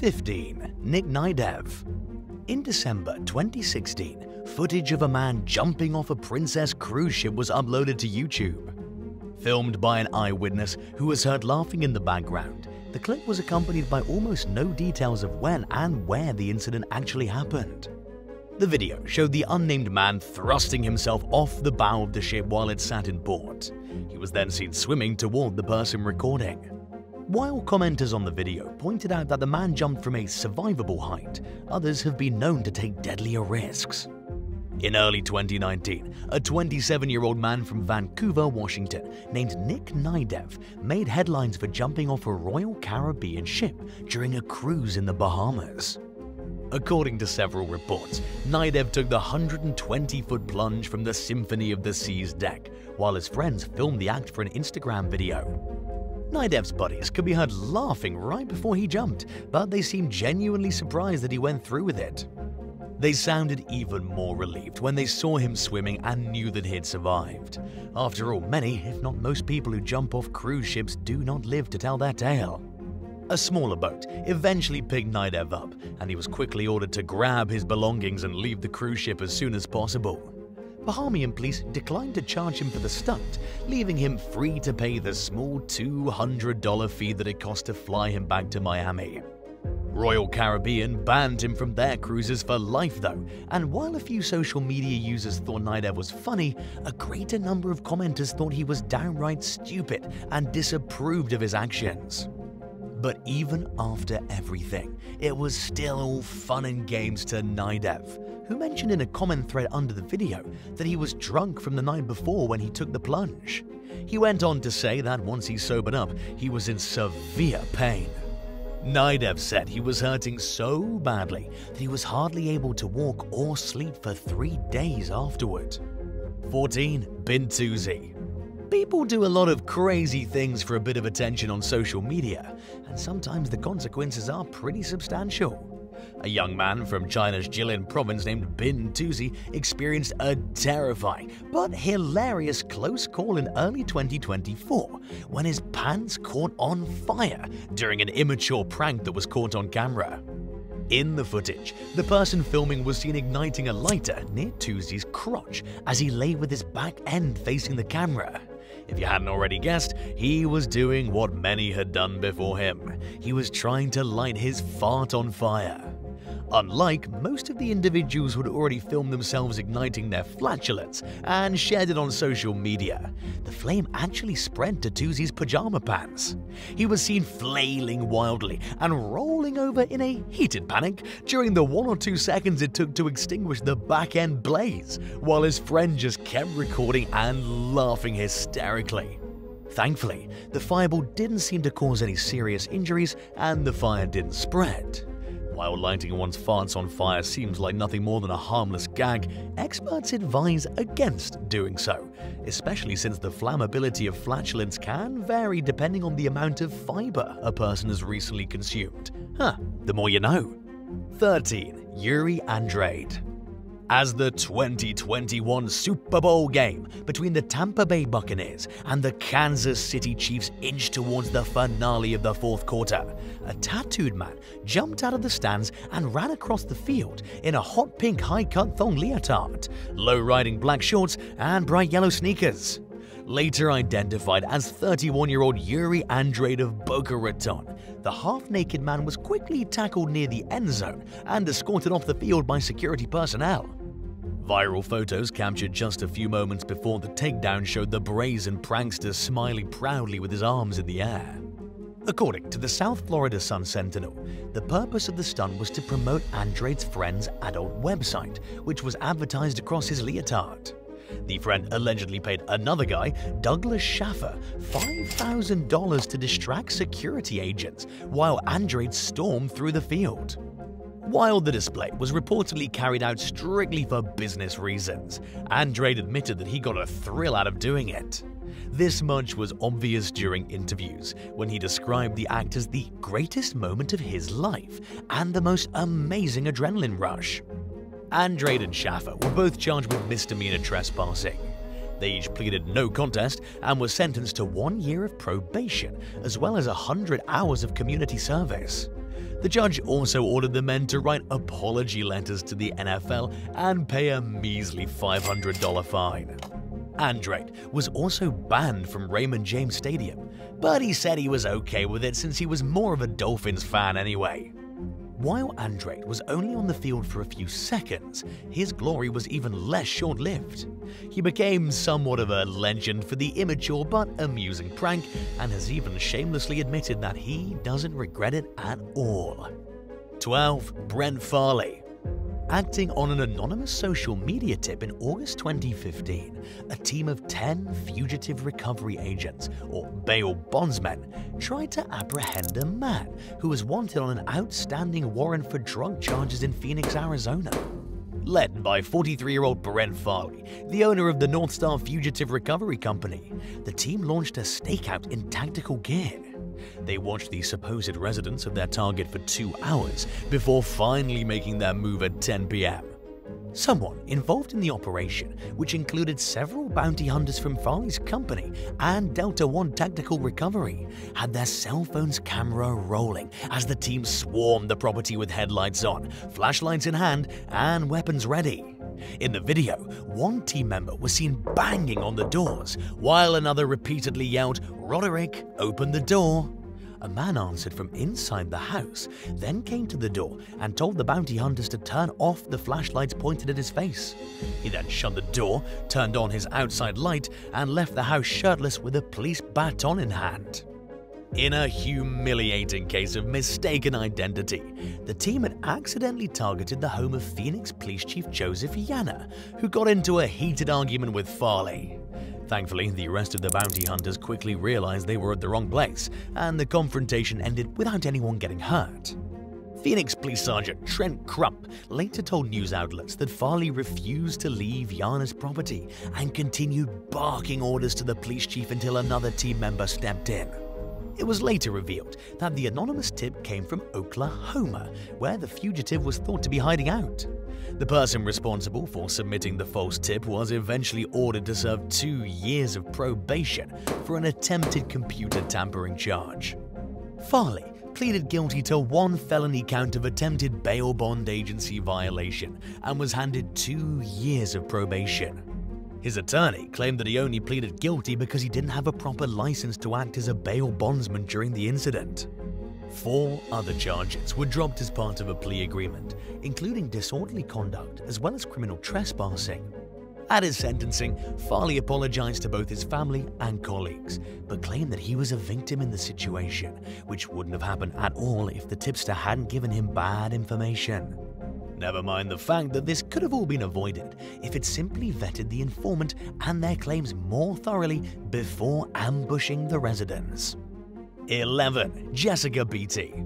15. Nick Naydev In December 2016, footage of a man jumping off a Princess cruise ship was uploaded to YouTube. Filmed by an eyewitness who was heard laughing in the background, the clip was accompanied by almost no details of when and where the incident actually happened. The video showed the unnamed man thrusting himself off the bow of the ship while it sat in port. He was then seen swimming toward the person recording. While commenters on the video pointed out that the man jumped from a survivable height, others have been known to take deadlier risks. In early 2019, a 27-year-old man from Vancouver, Washington, named Nick Naydev made headlines for jumping off a Royal Caribbean ship during a cruise in the Bahamas. According to several reports, Naydev took the 120-foot plunge from the Symphony of the Seas deck, while his friends filmed the act for an Instagram video. Naydev's buddies could be heard laughing right before he jumped, but they seemed genuinely surprised that he went through with it. They sounded even more relieved when they saw him swimming and knew that he had survived. After all, many, if not most people who jump off cruise ships do not live to tell their tale. A smaller boat eventually picked Naydev up, and he was quickly ordered to grab his belongings and leave the cruise ship as soon as possible. Bahamian police declined to charge him for the stunt, leaving him free to pay the small $200 fee that it cost to fly him back to Miami. Royal Caribbean banned him from their cruises for life though, and while a few social media users thought Naydev was funny, a greater number of commenters thought he was downright stupid and disapproved of his actions. But even after everything, it was still all fun and games to Naydev, who mentioned in a comment thread under the video that he was drunk from the night before when he took the plunge. He went on to say that once he sobered up, he was in severe pain. Naydev said he was hurting so badly that he was hardly able to walk or sleep for three days afterward. 14. Bin Tuzi People do a lot of crazy things for a bit of attention on social media, and sometimes the consequences are pretty substantial. A young man from China's Jilin province named Bin Tuzi experienced a terrifying but hilarious close call in early 2024 when his pants caught on fire during an immature prank that was caught on camera. In the footage, the person filming was seen igniting a lighter near Tuzi's crotch as he lay with his back end facing the camera. If you hadn't already guessed, he was doing what many had done before him. He was trying to light his fart on fire. Unlike most of the individuals who had already filmed themselves igniting their flatulence and shared it on social media, the flame actually spread to Tuzi's pajama pants. He was seen flailing wildly and rolling over in a heated panic during the one or two seconds it took to extinguish the back end blaze, while his friend just kept recording and laughing hysterically. Thankfully, the fireball didn't seem to cause any serious injuries and the fire didn't spread. While lighting one's farts on fire seems like nothing more than a harmless gag, experts advise against doing so, especially since the flammability of flatulence can vary depending on the amount of fiber a person has recently consumed. Huh, the more you know. 13. Yuri Andrade as the 2021 Super Bowl game between the Tampa Bay Buccaneers and the Kansas City Chiefs inched towards the finale of the fourth quarter. A tattooed man jumped out of the stands and ran across the field in a hot pink high-cut thong leotard, low-riding black shorts, and bright yellow sneakers later identified as 31-year-old Yuri Andrade of Boca Raton. The half-naked man was quickly tackled near the end zone and escorted off the field by security personnel. Viral photos captured just a few moments before the takedown showed the brazen prankster smiling proudly with his arms in the air. According to the South Florida Sun Sentinel, the purpose of the stunt was to promote Andrade's friend's adult website, which was advertised across his leotard. The friend allegedly paid another guy, Douglas Schaffer, $5,000 to distract security agents while Andrade stormed through the field. While the display was reportedly carried out strictly for business reasons, Andrade admitted that he got a thrill out of doing it. This much was obvious during interviews when he described the act as the greatest moment of his life and the most amazing adrenaline rush. And Schaffer were both charged with misdemeanor trespassing. They each pleaded no contest and were sentenced to one year of probation as well as 100 hours of community service. The judge also ordered the men to write apology letters to the NFL and pay a measly $500 fine. Andrade was also banned from Raymond James Stadium, but he said he was okay with it since he was more of a Dolphins fan anyway. While Andrade was only on the field for a few seconds, his glory was even less short-lived. He became somewhat of a legend for the immature but amusing prank and has even shamelessly admitted that he doesn't regret it at all. 12. Brent Farley Acting on an anonymous social media tip in August 2015, a team of 10 fugitive recovery agents, or bail bondsmen, tried to apprehend a man who was wanted on an outstanding warrant for drug charges in Phoenix, Arizona. Led by 43-year-old Brent Farley, the owner of the North Star Fugitive Recovery Company, the team launched a stakeout in tactical gear they watched the supposed residence of their target for two hours before finally making their move at 10 p.m. Someone involved in the operation, which included several bounty hunters from Farley's company and Delta One Tactical Recovery, had their cell phone's camera rolling as the team swarmed the property with headlights on, flashlights in hand, and weapons ready. In the video, one team member was seen banging on the doors, while another repeatedly yelled, Roderick, open the door. A man answered from inside the house, then came to the door and told the bounty hunters to turn off the flashlights pointed at his face. He then shut the door, turned on his outside light, and left the house shirtless with a police baton in hand. In a humiliating case of mistaken identity, the team had accidentally targeted the home of Phoenix Police Chief Joseph Yahner, who got into a heated argument with Farley. Thankfully, the rest of the bounty hunters quickly realized they were at the wrong place, and the confrontation ended without anyone getting hurt. Phoenix Police Sergeant Trent Crump later told news outlets that Farley refused to leave Yahner's property and continued barking orders to the police chief until another team member stepped in. It was later revealed that the anonymous tip came from Oklahoma, where the fugitive was thought to be hiding out. The person responsible for submitting the false tip was eventually ordered to serve two years of probation for an attempted computer tampering charge. Farley pleaded guilty to one felony count of attempted bail bond agency violation and was handed two years of probation. His attorney claimed that he only pleaded guilty because he didn't have a proper license to act as a bail bondsman during the incident. Four other charges were dropped as part of a plea agreement, including disorderly conduct as well as criminal trespassing. At his sentencing, Farley apologized to both his family and colleagues, but claimed that he was a victim in the situation, which wouldn't have happened at all if the tipster hadn't given him bad information. Never mind the fact that this could have all been avoided if it simply vetted the informant and their claims more thoroughly before ambushing the residents. 11. Jessica Beatty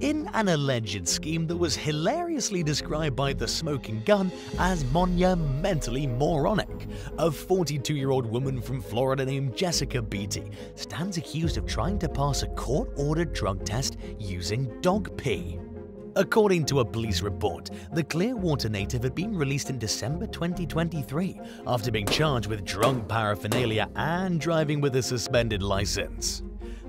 in an alleged scheme that was hilariously described by the smoking gun as monumentally moronic. A 42-year-old woman from Florida named Jessica Beatty stands accused of trying to pass a court-ordered drug test using dog pee. According to a police report, the Clearwater native had been released in December 2023 after being charged with drug paraphernalia and driving with a suspended license.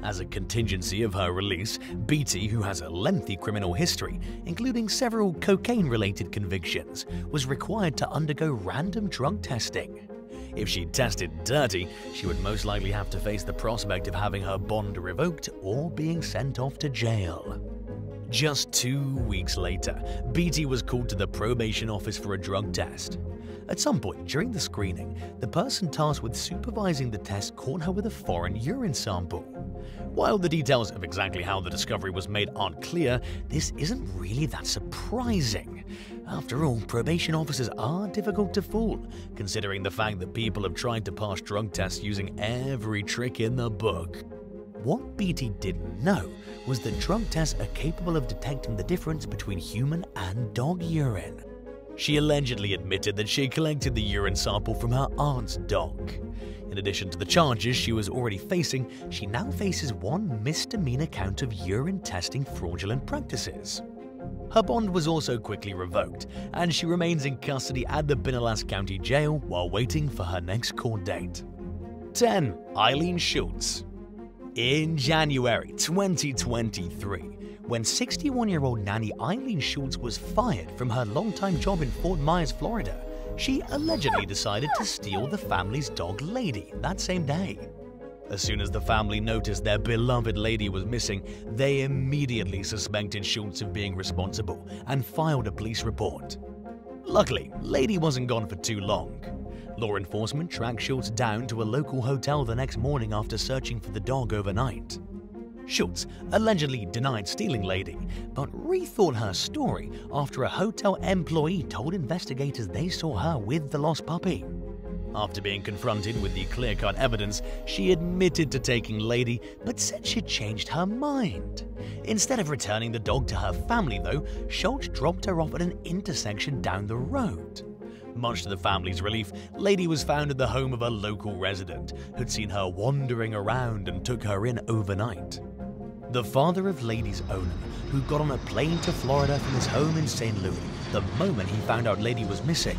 As a contingency of her release, Beatty, who has a lengthy criminal history, including several cocaine-related convictions, was required to undergo random drug testing. If she tested dirty, she would most likely have to face the prospect of having her bond revoked or being sent off to jail. Just two weeks later, Beatty was called to the probation office for a drug test. At some point during the screening, the person tasked with supervising the test caught her with a foreign urine sample. While the details of exactly how the discovery was made aren't clear, this isn't really that surprising. After all, probation officers are difficult to fool, considering the fact that people have tried to pass drug tests using every trick in the book. What Beatty didn't know was that drug tests are capable of detecting the difference between human and dog urine. She allegedly admitted that she collected the urine sample from her aunt's dog. In addition to the charges she was already facing, she now faces one misdemeanor count of urine testing fraudulent practices. Her bond was also quickly revoked, and she remains in custody at the Pinellas County Jail while waiting for her next court date. 10. Eileen Schultz in January 2023, when 61-year-old nanny Eileen Schultz was fired from her longtime job in Fort Myers, Florida, she allegedly decided to steal the family's dog Lady that same day. As soon as the family noticed their beloved lady was missing, they immediately suspected Schultz of being responsible and filed a police report. Luckily, Lady wasn't gone for too long. Law enforcement tracked Schultz down to a local hotel the next morning after searching for the dog overnight. Schultz allegedly denied stealing Lady, but rethought her story after a hotel employee told investigators they saw her with the lost puppy. After being confronted with the clear-cut evidence, she admitted to taking Lady, but said she'd changed her mind. Instead of returning the dog to her family, though, Schultz dropped her off at an intersection down the road. Much to the family's relief, Lady was found at the home of a local resident who'd seen her wandering around and took her in overnight. The father of Lady's owner, who got on a plane to Florida from his home in St. Louis the moment he found out Lady was missing,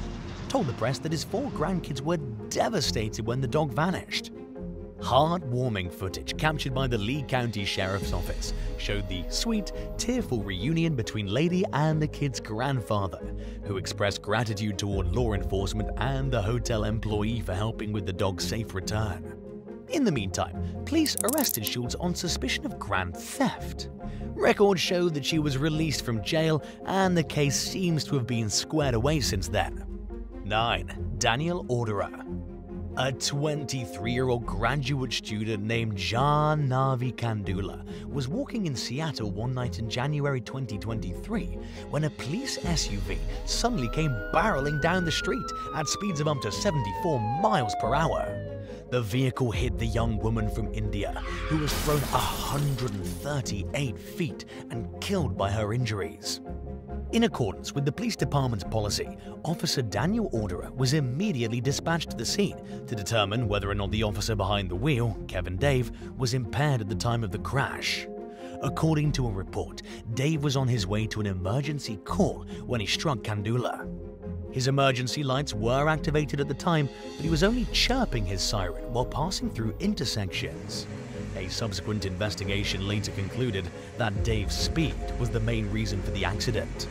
told the press that his four grandkids were devastated when the dog vanished. Heartwarming footage captured by the Lee County Sheriff's Office showed the sweet, tearful reunion between Lady and the kid's grandfather, who expressed gratitude toward law enforcement and the hotel employee for helping with the dog's safe return. In the meantime, police arrested Schultz on suspicion of grand theft. Records show that she was released from jail and the case seems to have been squared away since then. 9. Daniel Auderer a 23-year-old graduate student named Jaahnavi Kandula was walking in Seattle one night in January 2023 when a police SUV suddenly came barreling down the street at speeds of up to 74 miles per hour. The vehicle hit the young woman from India, who was thrown 138 feet and killed by her injuries. In accordance with the police department's policy, Officer Daniel Auderer was immediately dispatched to the scene to determine whether or not the officer behind the wheel, Kevin Dave, was impaired at the time of the crash. According to a report, Dave was on his way to an emergency call when he struck Kandula. His emergency lights were activated at the time, but he was only chirping his siren while passing through intersections. A subsequent investigation later concluded that Dave's speed was the main reason for the accident.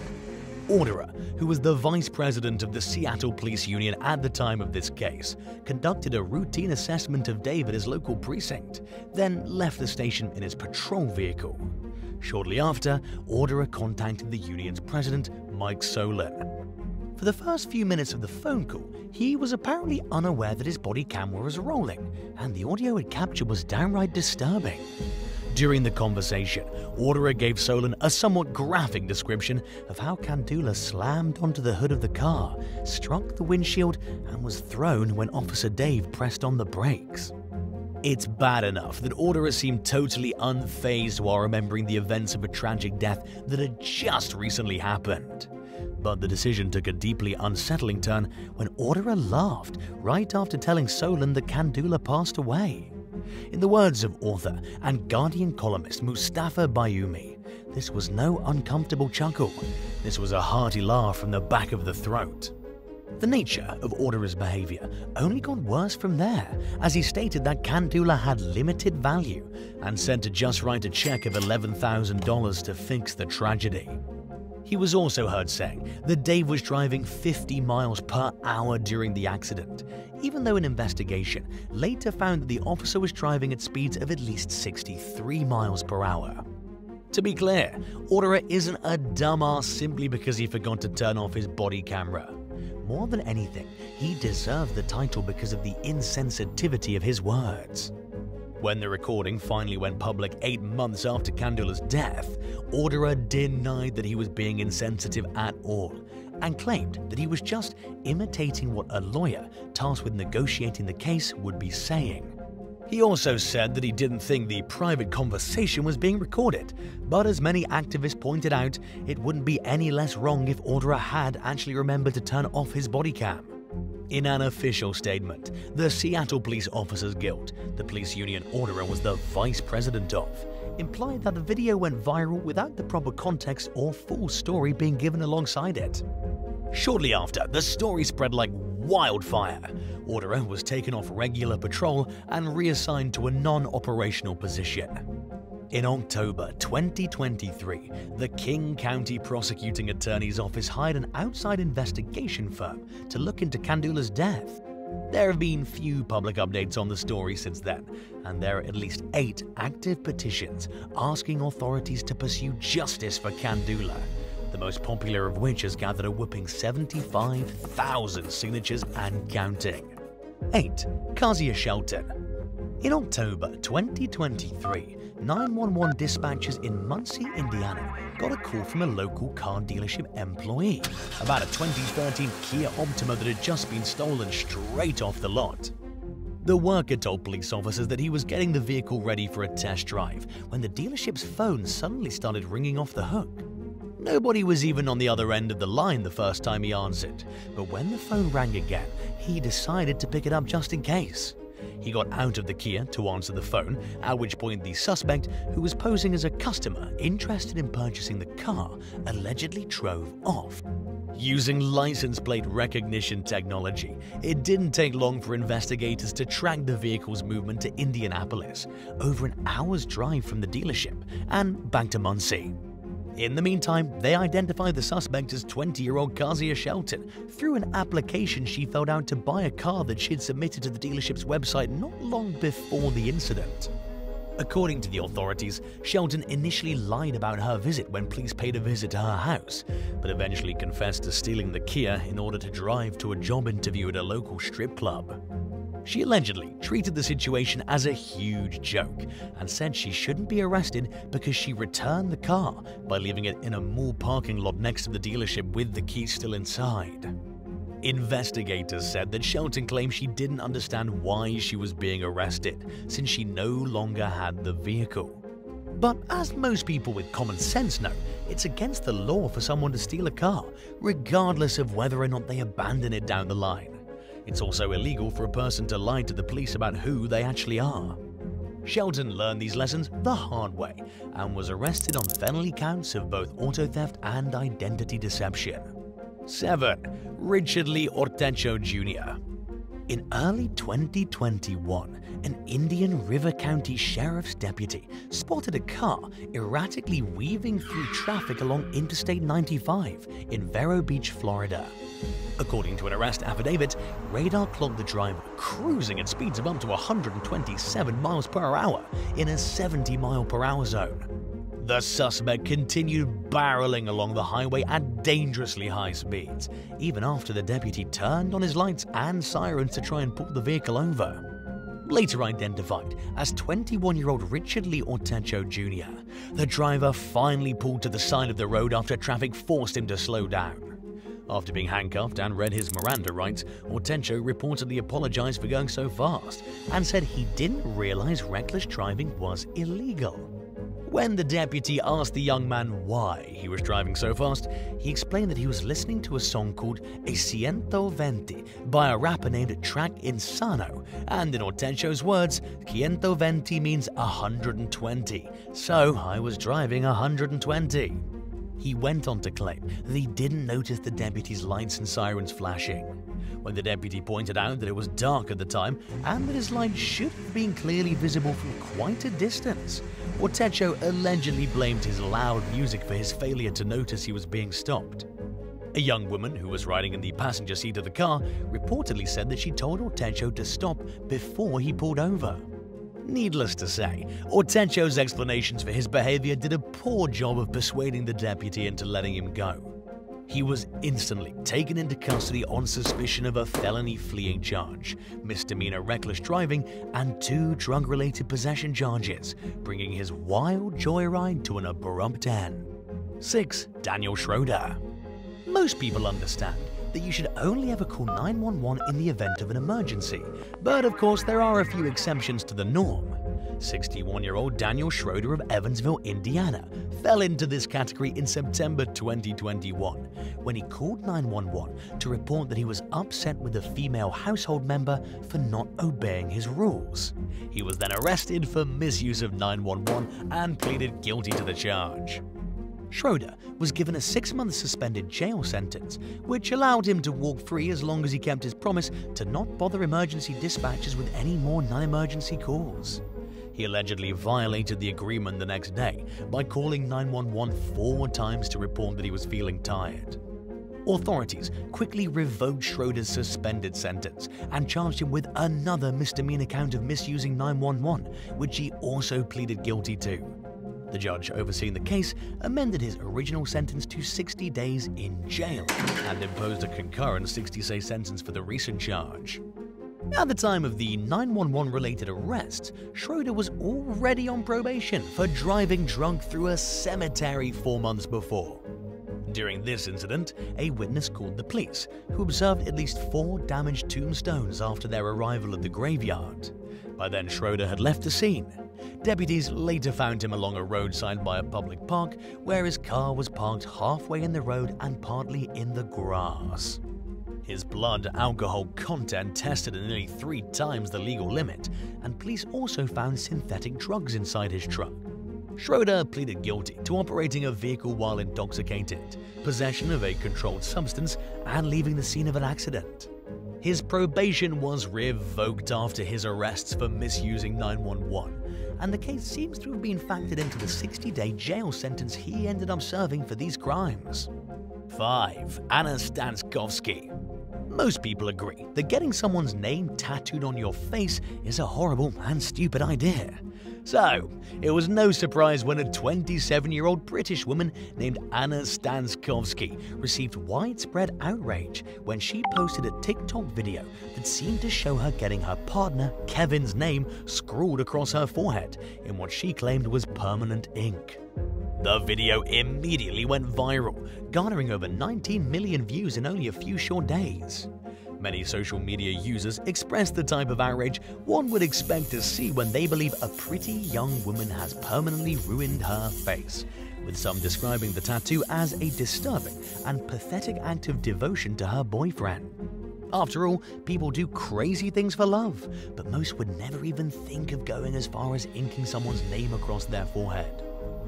Auderer, who was the vice president of the Seattle Police Union at the time of this case, conducted a routine assessment of Dave at his local precinct, then left the station in his patrol vehicle. Shortly after, Auderer contacted the union's president, Mike Solan. For the first few minutes of the phone call, he was apparently unaware that his body camera was rolling, and the audio it captured was downright disturbing. During the conversation, Auderer gave Solan a somewhat graphic description of how Kandula slammed onto the hood of the car, struck the windshield, and was thrown when Officer Dave pressed on the brakes. It's bad enough that Auderer seemed totally unfazed while remembering the events of a tragic death that had just recently happened. But the decision took a deeply unsettling turn when Auderer laughed right after telling Solan that Kandula passed away. In the words of author and Guardian columnist Mustafa Bayoumi, this was no uncomfortable chuckle. This was a hearty laugh from the back of the throat. The nature of Auderer's behavior only got worse from there, as he stated that Kandula had limited value and said to just write a check of $11,000 to fix the tragedy. He was also heard saying that Dave was driving 50 miles per hour during the accident, even though an investigation later found that the officer was driving at speeds of at least 63 miles per hour. To be clear, Auderer isn't a dumbass simply because he forgot to turn off his body camera. More than anything, he deserved the title because of the insensitivity of his words. When the recording finally went public eight months after Kandula's death, Auderer denied that he was being insensitive at all and claimed that he was just imitating what a lawyer tasked with negotiating the case would be saying. He also said that he didn't think the private conversation was being recorded, but as many activists pointed out, it wouldn't be any less wrong if Auderer had actually remembered to turn off his body cam. In an official statement, the Seattle Police Officers Guild, the police union Auderer was the vice president of, implied that the video went viral without the proper context or full story being given alongside it. Shortly after, the story spread like wildfire. Auderer was taken off regular patrol and reassigned to a non-operational position. In October 2023, the King County Prosecuting Attorney's Office hired an outside investigation firm to look into Kandula's death. There have been few public updates on the story since then, and there are at least eight active petitions asking authorities to pursue justice for Kandula, the most popular of which has gathered a whopping 75,000 signatures and counting. 8. Kezia Shelton In October 2023, 911 dispatchers in Muncie, Indiana got a call from a local car dealership employee about a 2013 Kia Optima that had just been stolen straight off the lot. The worker told police officers that he was getting the vehicle ready for a test drive when the dealership's phone suddenly started ringing off the hook. Nobody was even on the other end of the line the first time he answered, but when the phone rang again, he decided to pick it up just in case. He got out of the Kia to answer the phone, at which point the suspect, who was posing as a customer interested in purchasing the car, allegedly drove off. Using license plate recognition technology, it didn't take long for investigators to track the vehicle's movement to Indianapolis, over an hour's drive from the dealership, and back to Muncie. In the meantime, they identified the suspect as 20-year-old Kezia Shelton through an application she filled out to buy a car that she'd submitted to the dealership's website not long before the incident. According to the authorities, Shelton initially lied about her visit when police paid a visit to her house, but eventually confessed to stealing the Kia in order to drive to a job interview at a local strip club. She allegedly treated the situation as a huge joke and said she shouldn't be arrested because she returned the car by leaving it in a mall parking lot next to the dealership with the key still inside. Investigators said that Shelton claimed she didn't understand why she was being arrested since she no longer had the vehicle. But as most people with common sense know, it's against the law for someone to steal a car, regardless of whether or not they abandon it down the line. It's also illegal for a person to lie to the police about who they actually are. Shelton learned these lessons the hard way and was arrested on felony counts of both auto theft and identity deception. 7. Richard Lee Ortecho Jr. In early 2021, an Indian River County Sheriff's deputy spotted a car erratically weaving through traffic along Interstate 95 in Vero Beach, Florida. According to an arrest affidavit, radar clocked the driver cruising at speeds of up to 127 miles per hour in a 70 mile per hour zone. The suspect continued barreling along the highway at dangerously high speeds, even after the deputy turned on his lights and sirens to try and pull the vehicle over. Later identified as 21-year-old Richard Lee Ortecho Jr., the driver finally pulled to the side of the road after traffic forced him to slow down. After being handcuffed and read his Miranda rights, Hortensio reportedly apologized for going so fast and said he didn't realize reckless driving was illegal. When the deputy asked the young man why he was driving so fast, he explained that he was listening to a song called E Ciento Venti by a rapper named Track Insano, and in Hortensio's words, Ciento Venti means 120, so I was driving 120. He went on to claim that he didn't notice the deputy's lights and sirens flashing. When the deputy pointed out that it was dark at the time and that his lights should have been clearly visible from quite a distance, Ortecho allegedly blamed his loud music for his failure to notice he was being stopped. A young woman who was riding in the passenger seat of the car reportedly said that she told Ortecho to stop before he pulled over. Needless to say, Ortecho's explanations for his behavior did a poor job of persuading the deputy into letting him go. He was instantly taken into custody on suspicion of a felony fleeing charge, misdemeanor reckless driving, and two drug related possession charges, bringing his wild joyride to an abrupt end. 6. Daniel Schroeder Most people understand that you should only ever call 911 in the event of an emergency. But of course, there are a few exceptions to the norm. 61 year old Daniel Schroeder of Evansville, Indiana, fell into this category in September 2021 when he called 911 to report that he was upset with a female household member for not obeying his rules. He was then arrested for misuse of 911 and pleaded guilty to the charge. Schroeder was given a six month suspended jail sentence, which allowed him to walk free as long as he kept his promise to not bother emergency dispatchers with any more non emergency calls. He allegedly violated the agreement the next day by calling 911 four times to report that he was feeling tired. Authorities quickly revoked Schroeder's suspended sentence and charged him with another misdemeanor count of misusing 911, which he also pleaded guilty to. The judge overseeing the case amended his original sentence to 60 days in jail and imposed a concurrent 60-day sentence for the recent charge. At the time of the 911-related arrest, Schroeder was already on probation for driving drunk through a cemetery four months before. During this incident, a witness called the police, who observed at least four damaged tombstones after their arrival at the graveyard. By then, Schroeder had left the scene. Deputies later found him along a roadside by a public park where his car was parked halfway in the road and partly in the grass. His blood alcohol content tested at nearly three times the legal limit, and police also found synthetic drugs inside his truck. Schroeder pleaded guilty to operating a vehicle while intoxicated, possession of a controlled substance, and leaving the scene of an accident. His probation was revoked after his arrests for misusing 911, and the case seems to have been factored into the 60-day jail sentence he ended up serving for these crimes. 5. Anna Stanskovsky most people agree that getting someone's name tattooed on your face is a horrible and stupid idea. So, it was no surprise when a 27 year old British woman named Anna Stanskovsky received widespread outrage when she posted a TikTok video that seemed to show her getting her partner, Kevin's name, scrawled across her forehead in what she claimed was permanent ink. The video immediately went viral, garnering over 19 million views in only a few short days. Many social media users expressed the type of outrage one would expect to see when they believe a pretty young woman has permanently ruined her face, with some describing the tattoo as a disturbing and pathetic act of devotion to her boyfriend. After all, people do crazy things for love, but most would never even think of going as far as inking someone's name across their forehead.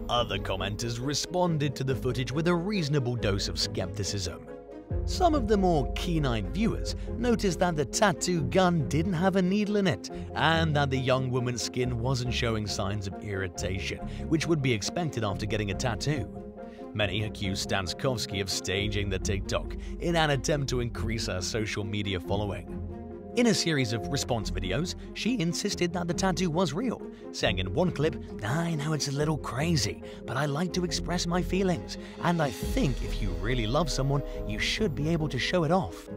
Other commenters responded to the footage with a reasonable dose of skepticism. Some of the more keen-eyed viewers noticed that the tattoo gun didn't have a needle in it, and that the young woman's skin wasn't showing signs of irritation, which would be expected after getting a tattoo. Many accused Stanskovsky of staging the TikTok in an attempt to increase her social media following. In a series of response videos, she insisted that the tattoo was real, saying in one clip, I know it's a little crazy, but I like to express my feelings, and I think if you really love someone, you should be able to show it off.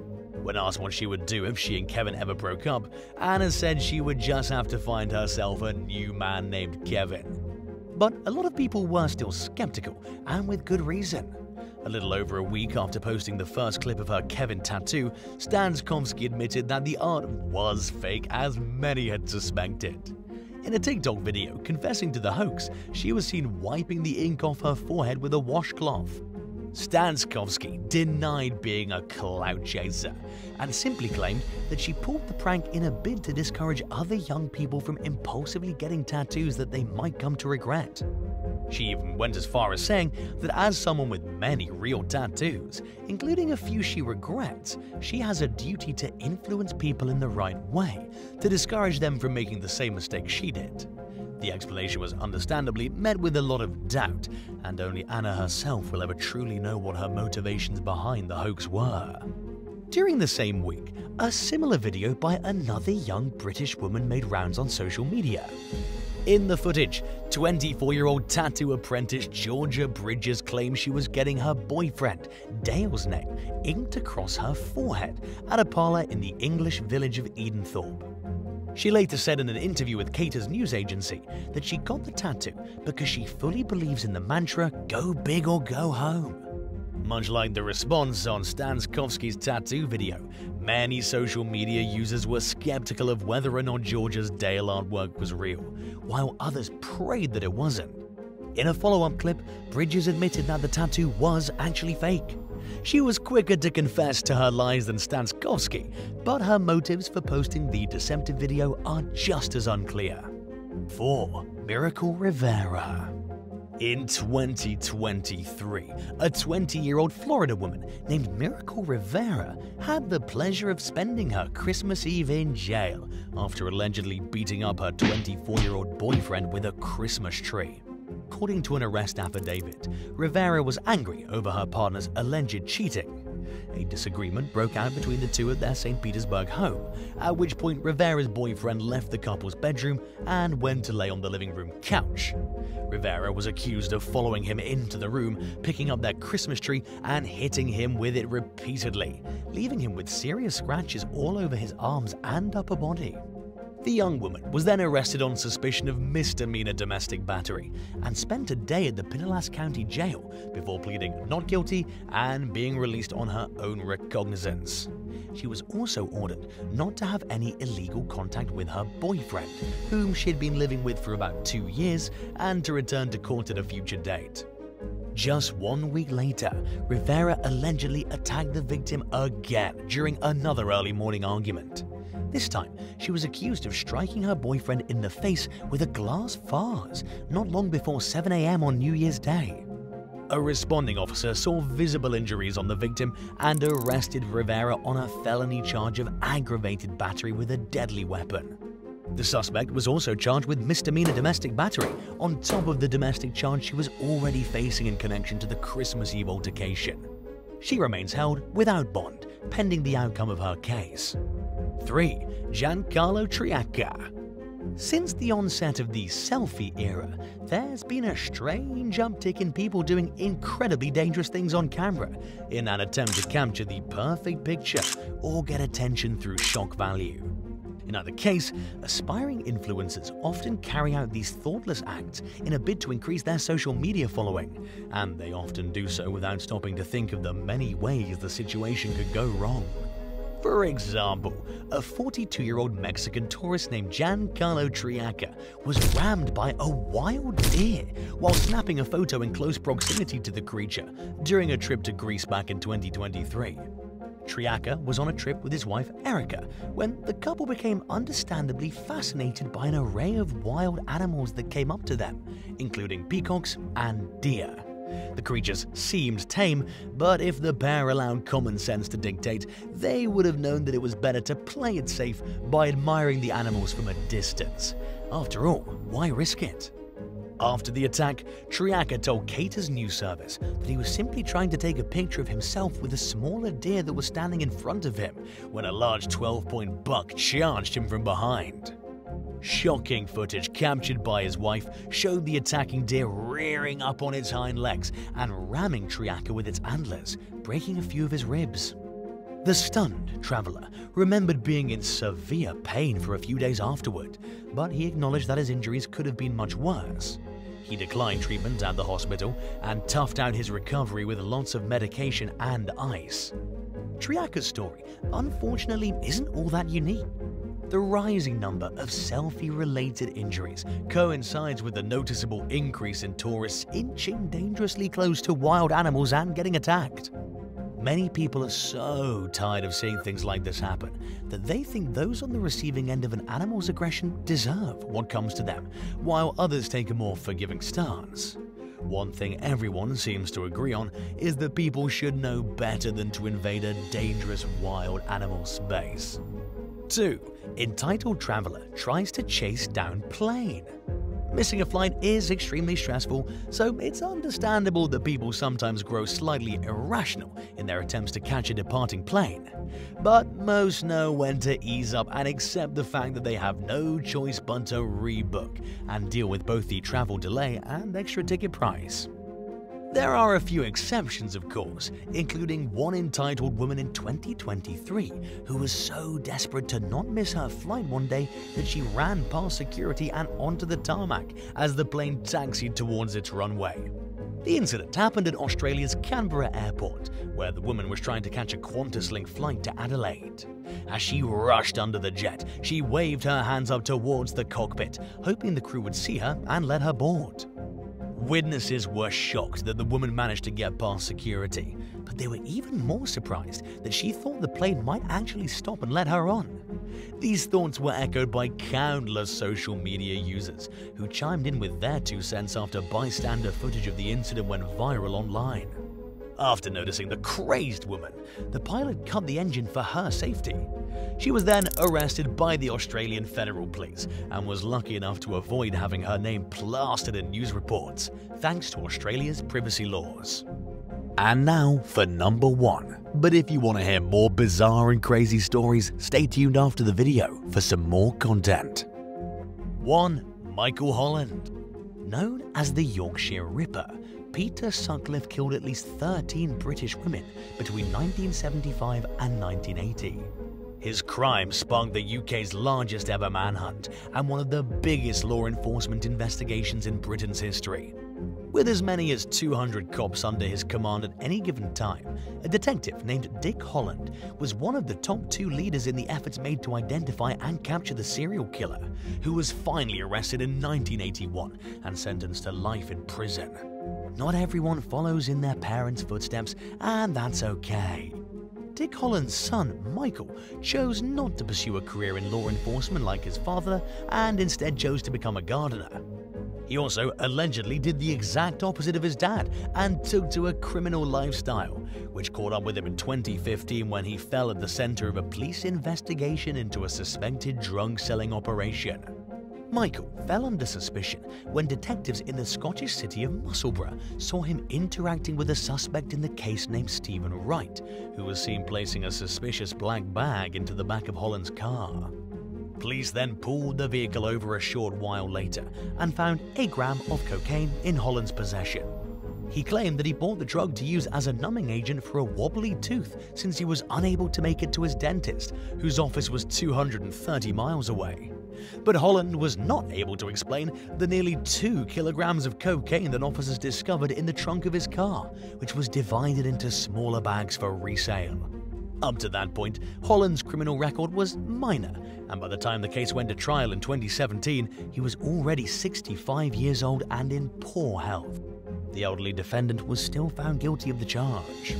When asked what she would do if she and Kevin ever broke up, Anna said she would just have to find herself a new man named Kevin. But a lot of people were still skeptical, and with good reason. A little over a week after posting the first clip of her Kevin tattoo, Stanskovsky admitted that the art was fake, as many had suspected. In a TikTok video confessing to the hoax, she was seen wiping the ink off her forehead with a washcloth. Stanskovsky denied being a clout chaser and simply claimed that she pulled the prank in a bid to discourage other young people from impulsively getting tattoos that they might come to regret. She even went as far as saying that as someone with many real tattoos, including a few she regrets, she has a duty to influence people in the right way, to discourage them from making the same mistake she did. The explanation was understandably met with a lot of doubt, and only Anna herself will ever truly know what her motivations behind the hoax were. During the same week, a similar video by another young British woman made rounds on social media. In the footage, 24 year old tattoo apprentice Georgia Bridges claims she was getting her boyfriend, Dale's name, inked across her forehead at a parlor in the English village of Edenthorpe. She later said in an interview with Cater's news agency that she got the tattoo because she fully believes in the mantra go big or go home. Much like the response on Stanskovsky's tattoo video, many social media users were skeptical of whether or not Georgia's Dale artwork was real, while others prayed that it wasn't. In a follow-up clip, Bridges admitted that the tattoo was actually fake. She was quicker to confess to her lies than Stanskovsky, but her motives for posting the deceptive video are just as unclear. 4. Miracle Rivera In 2023, a 20 year old Florida woman named Miracle Rivera had the pleasure of spending her Christmas Eve in jail after allegedly beating up her 24 year old boyfriend with a Christmas tree. According to an arrest affidavit, Rivera was angry over her partner's alleged cheating a disagreement broke out between the two at their St. Petersburg home, at which point Rivera's boyfriend left the couple's bedroom and went to lay on the living room couch. Rivera was accused of following him into the room, picking up their Christmas tree and hitting him with it repeatedly, leaving him with serious scratches all over his arms and upper body. The young woman was then arrested on suspicion of misdemeanor domestic battery and spent a day at the Pinellas County Jail before pleading not guilty and being released on her own recognizance. She was also ordered not to have any illegal contact with her boyfriend, whom she'd been living with for about two years, and to return to court at a future date. Just one week later, Rivera allegedly attacked the victim again during another early morning argument. This time, she was accused of striking her boyfriend in the face with a glass vase not long before 7 a.m. on New Year's Day. A responding officer saw visible injuries on the victim and arrested Rivera on a felony charge of aggravated battery with a deadly weapon. The suspect was also charged with misdemeanor domestic battery on top of the domestic charge she was already facing in connection to the Christmas Eve altercation. She remains held without bond, pending the outcome of her case. 3. Giancarlo Triaca since the onset of the selfie era, there's been a strange uptick in people doing incredibly dangerous things on camera in an attempt to capture the perfect picture or get attention through shock value. In either case, aspiring influencers often carry out these thoughtless acts in a bid to increase their social media following, and they often do so without stopping to think of the many ways the situation could go wrong. For example, a 42 year old Mexican tourist named Giancarlo Triaca was rammed by a wild deer while snapping a photo in close proximity to the creature during a trip to Greece back in 2023. Triaca was on a trip with his wife Erica when the couple became understandably fascinated by an array of wild animals that came up to them, including peacocks and deer. The creatures seemed tame, but if the pair allowed common sense to dictate, they would have known that it was better to play it safe by admiring the animals from a distance. After all, why risk it? After the attack, Triaca told Cater's news service that he was simply trying to take a picture of himself with a smaller deer that was standing in front of him when a large 12 point buck charged him from behind. Shocking footage captured by his wife showed the attacking deer rearing up on its hind legs and ramming Triaca with its antlers, breaking a few of his ribs. The stunned traveler remembered being in severe pain for a few days afterward, but he acknowledged that his injuries could have been much worse. He declined treatment at the hospital and toughed out his recovery with lots of medication and ice. Triaca's story, unfortunately, isn't all that unique. The rising number of selfie-related injuries coincides with a noticeable increase in tourists inching dangerously close to wild animals and getting attacked. Many people are so tired of seeing things like this happen that they think those on the receiving end of an animal's aggression deserve what comes to them, while others take a more forgiving stance. One thing everyone seems to agree on is that people should know better than to invade a dangerous wild animal space. 2. Entitled Traveler tries to chase down plane. Missing a flight is extremely stressful, so it's understandable that people sometimes grow slightly irrational in their attempts to catch a departing plane. But most know when to ease up and accept the fact that they have no choice but to rebook and deal with both the travel delay and extra ticket price. There are a few exceptions, of course, including one entitled woman in 2023 who was so desperate to not miss her flight one day that she ran past security and onto the tarmac as the plane taxied towards its runway. The incident happened at Australia's Canberra airport, where the woman was trying to catch a QantasLink flight to Adelaide. As she rushed under the jet, she waved her hands up towards the cockpit, hoping the crew would see her and let her board. Witnesses were shocked that the woman managed to get past security, but they were even more surprised that she thought the plane might actually stop and let her on. These thoughts were echoed by countless social media users who chimed in with their two cents after bystander footage of the incident went viral online. After noticing the crazed woman, the pilot cut the engine for her safety. She was then arrested by the Australian Federal Police and was lucky enough to avoid having her name plastered in news reports, thanks to Australia's privacy laws. And now for number one. But if you want to hear more bizarre and crazy stories, stay tuned after the video for some more content. 1. Michael Holland Known as the Yorkshire Ripper, Peter Sutcliffe killed at least 13 British women between 1975 and 1980. His crime sparked the UK's largest ever manhunt and one of the biggest law enforcement investigations in Britain's history. With as many as 200 cops under his command at any given time, a detective named Dick Holland was one of the top two leaders in the efforts made to identify and capture the serial killer, who was finally arrested in 1981 and sentenced to life in prison. Not everyone follows in their parents' footsteps, and that's okay. Dick Holland's son, Michael, chose not to pursue a career in law enforcement like his father and instead chose to become a gardener. He also allegedly did the exact opposite of his dad and took to a criminal lifestyle, which caught up with him in 2015 when he fell at the center of a police investigation into a suspected drug selling operation. Michael fell under suspicion when detectives in the Scottish city of Musselburgh saw him interacting with a suspect in the case named Stephen Wright, who was seen placing a suspicious black bag into the back of Holland's car. Police then pulled the vehicle over a short while later and found a gram of cocaine in Holland's possession. He claimed that he bought the drug to use as a numbing agent for a wobbly tooth since he was unable to make it to his dentist, whose office was 230 miles away. But Holland was not able to explain the nearly 2 kilograms of cocaine that officers discovered in the trunk of his car, which was divided into smaller bags for resale. Up to that point, Holland's criminal record was minor, and by the time the case went to trial in 2017, he was already 65 years old and in poor health. The elderly defendant was still found guilty of the charge.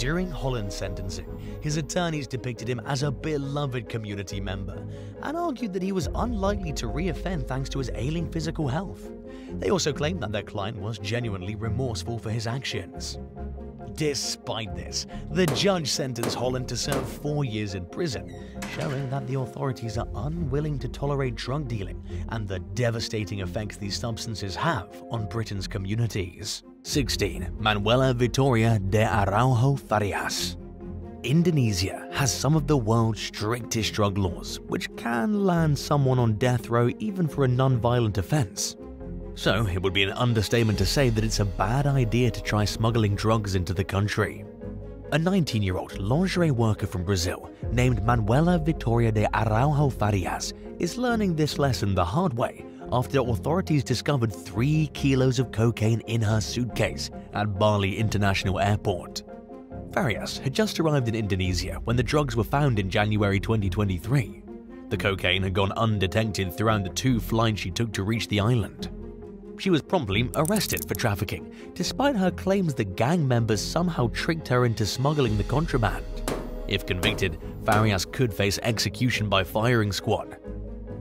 During Holland's sentencing, his attorneys depicted him as a beloved community member and argued that he was unlikely to reoffend thanks to his ailing physical health. They also claimed that their client was genuinely remorseful for his actions. Despite this, the judge sentenced Holland to serve four years in prison, showing that the authorities are unwilling to tolerate drug dealing and the devastating effects these substances have on Britain's communities. 16. Manuela Victoria de Araujo Farias Indonesia has some of the world's strictest drug laws, which can land someone on death row even for a non-violent offense. So it would be an understatement to say that it's a bad idea to try smuggling drugs into the country. A 19-year-old lingerie worker from Brazil named Manuela Victoria de Araujo Farias is learning this lesson the hard way after authorities discovered 3 kilos of cocaine in her suitcase at Bali International Airport. Farias had just arrived in Indonesia when the drugs were found in January 2023. The cocaine had gone undetected throughout the two flights she took to reach the island. She was promptly arrested for trafficking, despite her claims the gang members somehow tricked her into smuggling the contraband. If convicted, Farias could face execution by firing squad.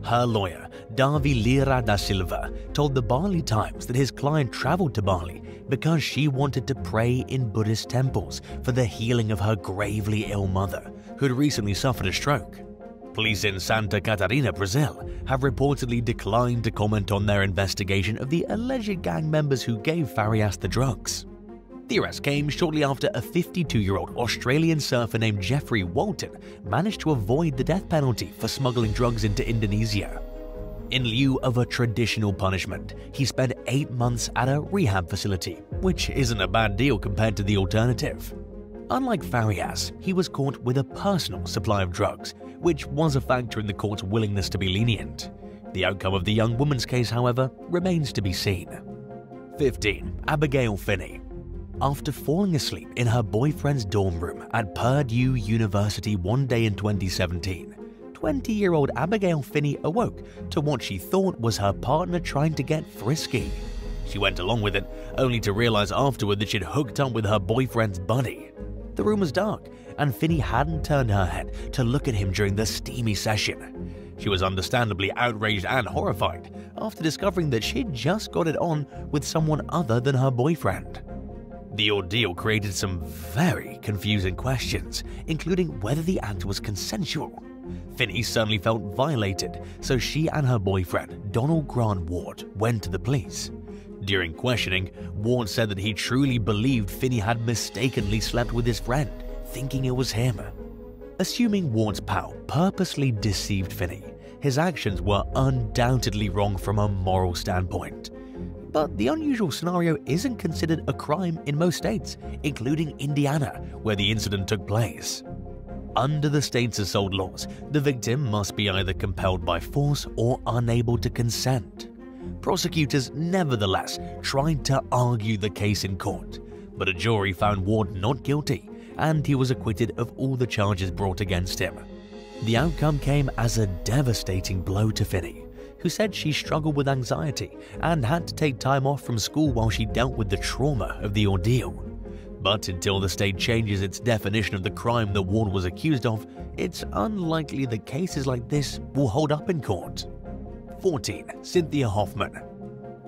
Her lawyer, Davi Lira da Silva, told the Bali Times that his client traveled to Bali because she wanted to pray in Buddhist temples for the healing of her gravely ill mother, who had recently suffered a stroke. Police in Santa Catarina, Brazil, have reportedly declined to comment on their investigation of the alleged gang members who gave Farias the drugs. The arrest came shortly after a 52-year-old Australian surfer named Jeffrey Walton managed to avoid the death penalty for smuggling drugs into Indonesia. In lieu of a traditional punishment, he spent eight months at a rehab facility, which isn't a bad deal compared to the alternative. Unlike Farias, he was caught with a personal supply of drugs, which was a factor in the court's willingness to be lenient. The outcome of the young woman's case, however, remains to be seen. 15. Abigail Finney after falling asleep in her boyfriend's dorm room at Purdue University one day in 2017. 20 year old Abigail Finney awoke to what she thought was her partner trying to get frisky. She went along with it, only to realize afterward that she'd hooked up with her boyfriend's buddy. The room was dark, and Finney hadn't turned her head to look at him during the steamy session. She was understandably outraged and horrified after discovering that she'd just got it on with someone other than her boyfriend. The ordeal created some very confusing questions, including whether the act was consensual. Finney suddenly felt violated, so she and her boyfriend, Donald Grant Ward, went to the police. During questioning, Ward said that he truly believed Finney had mistakenly slept with his friend, thinking it was him. Assuming Ward's pal purposely deceived Finney, his actions were undoubtedly wrong from a moral standpoint. But the unusual scenario isn't considered a crime in most states, including Indiana, where the incident took place. Under the state's assault laws, the victim must be either compelled by force or unable to consent. Prosecutors nevertheless tried to argue the case in court, but a jury found Ward not guilty and he was acquitted of all the charges brought against him. The outcome came as a devastating blow to Finney, who said she struggled with anxiety and had to take time off from school while she dealt with the trauma of the ordeal. But until the state changes its definition of the crime that Ward was accused of, it's unlikely that cases like this will hold up in court. 14. Cynthia Hoffman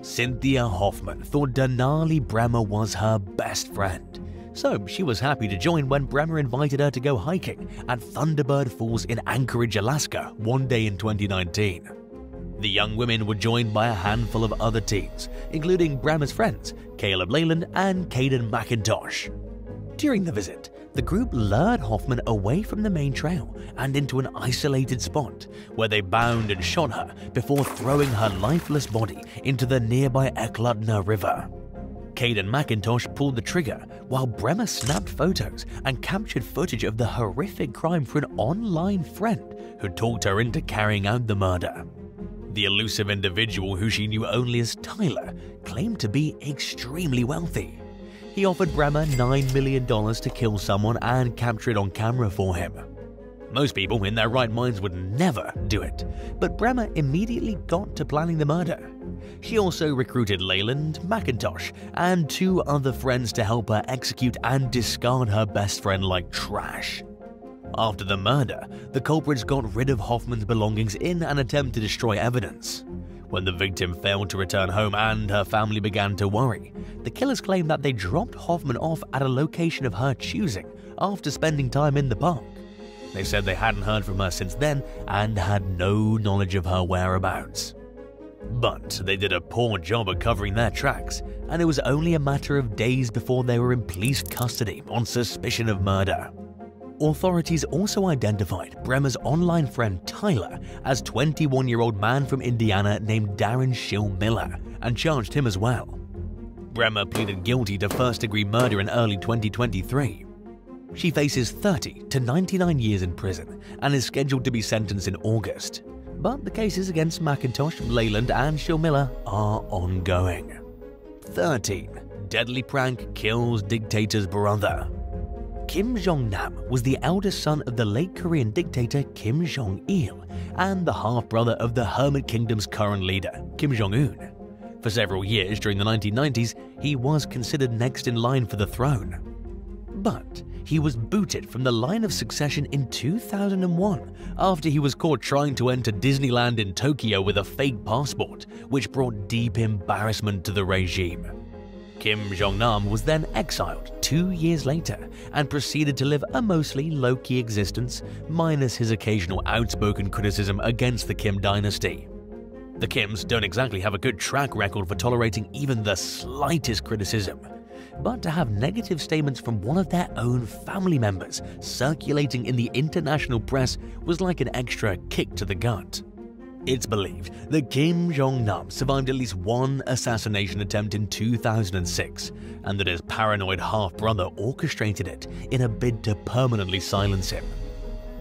Cynthia Hoffman thought Denali Brehmer was her best friend so she was happy to join when Brehmer invited her to go hiking at Thunderbird Falls in Anchorage, Alaska one day in 2019. The young women were joined by a handful of other teens, including Brehmer's friends, Caleb Leyland and Kayden McIntosh. During the visit, the group lured Hoffman away from the main trail and into an isolated spot where they bound and shot her before throwing her lifeless body into the nearby Eklutna River. Kayden McIntosh pulled the trigger while Brehmer snapped photos and captured footage of the horrific crime for an online friend who talked her into carrying out the murder. The elusive individual who she knew only as Tyler claimed to be extremely wealthy. He offered Brehmer $9 million to kill someone and capture it on camera for him. Most people in their right minds would never do it, but Brehmer immediately got to planning the murder. She also recruited Leyland, McIntosh, and two other friends to help her execute and discard her best friend like trash. After the murder, the culprits got rid of Hoffman's belongings in an attempt to destroy evidence. When the victim failed to return home and her family began to worry, the killers claimed that they dropped Hoffman off at a location of her choosing after spending time in the park. They said they hadn't heard from her since then and had no knowledge of her whereabouts. But they did a poor job of covering their tracks, and it was only a matter of days before they were in police custody on suspicion of murder. Authorities also identified Brehmer's online friend Tyler as 21-year-old man from Indiana named Darin Schilmiller and charged him as well. Brehmer pleaded guilty to first-degree murder in early 2023 she faces 30 to 99 years in prison and is scheduled to be sentenced in August. But the cases against McIntosh, Leyland, and Schilmiller are ongoing. 13. Deadly prank kills dictator's brother. Kim Jong Nam was the eldest son of the late Korean dictator Kim Jong il and the half brother of the Hermit Kingdom's current leader, Kim Jong un. For several years during the 1990s, he was considered next in line for the throne. But he was booted from the line of succession in 2001 after he was caught trying to enter Disneyland in Tokyo with a fake passport, which brought deep embarrassment to the regime. Kim Jong Nam was then exiled two years later and proceeded to live a mostly low key existence, minus his occasional outspoken criticism against the Kim dynasty. The Kims don't exactly have a good track record for tolerating even the slightest criticism, but to have negative statements from one of their own family members circulating in the international press was like an extra kick to the gut. It's believed that Kim Jong Nam survived at least one assassination attempt in 2006, and that his paranoid half brother orchestrated it in a bid to permanently silence him.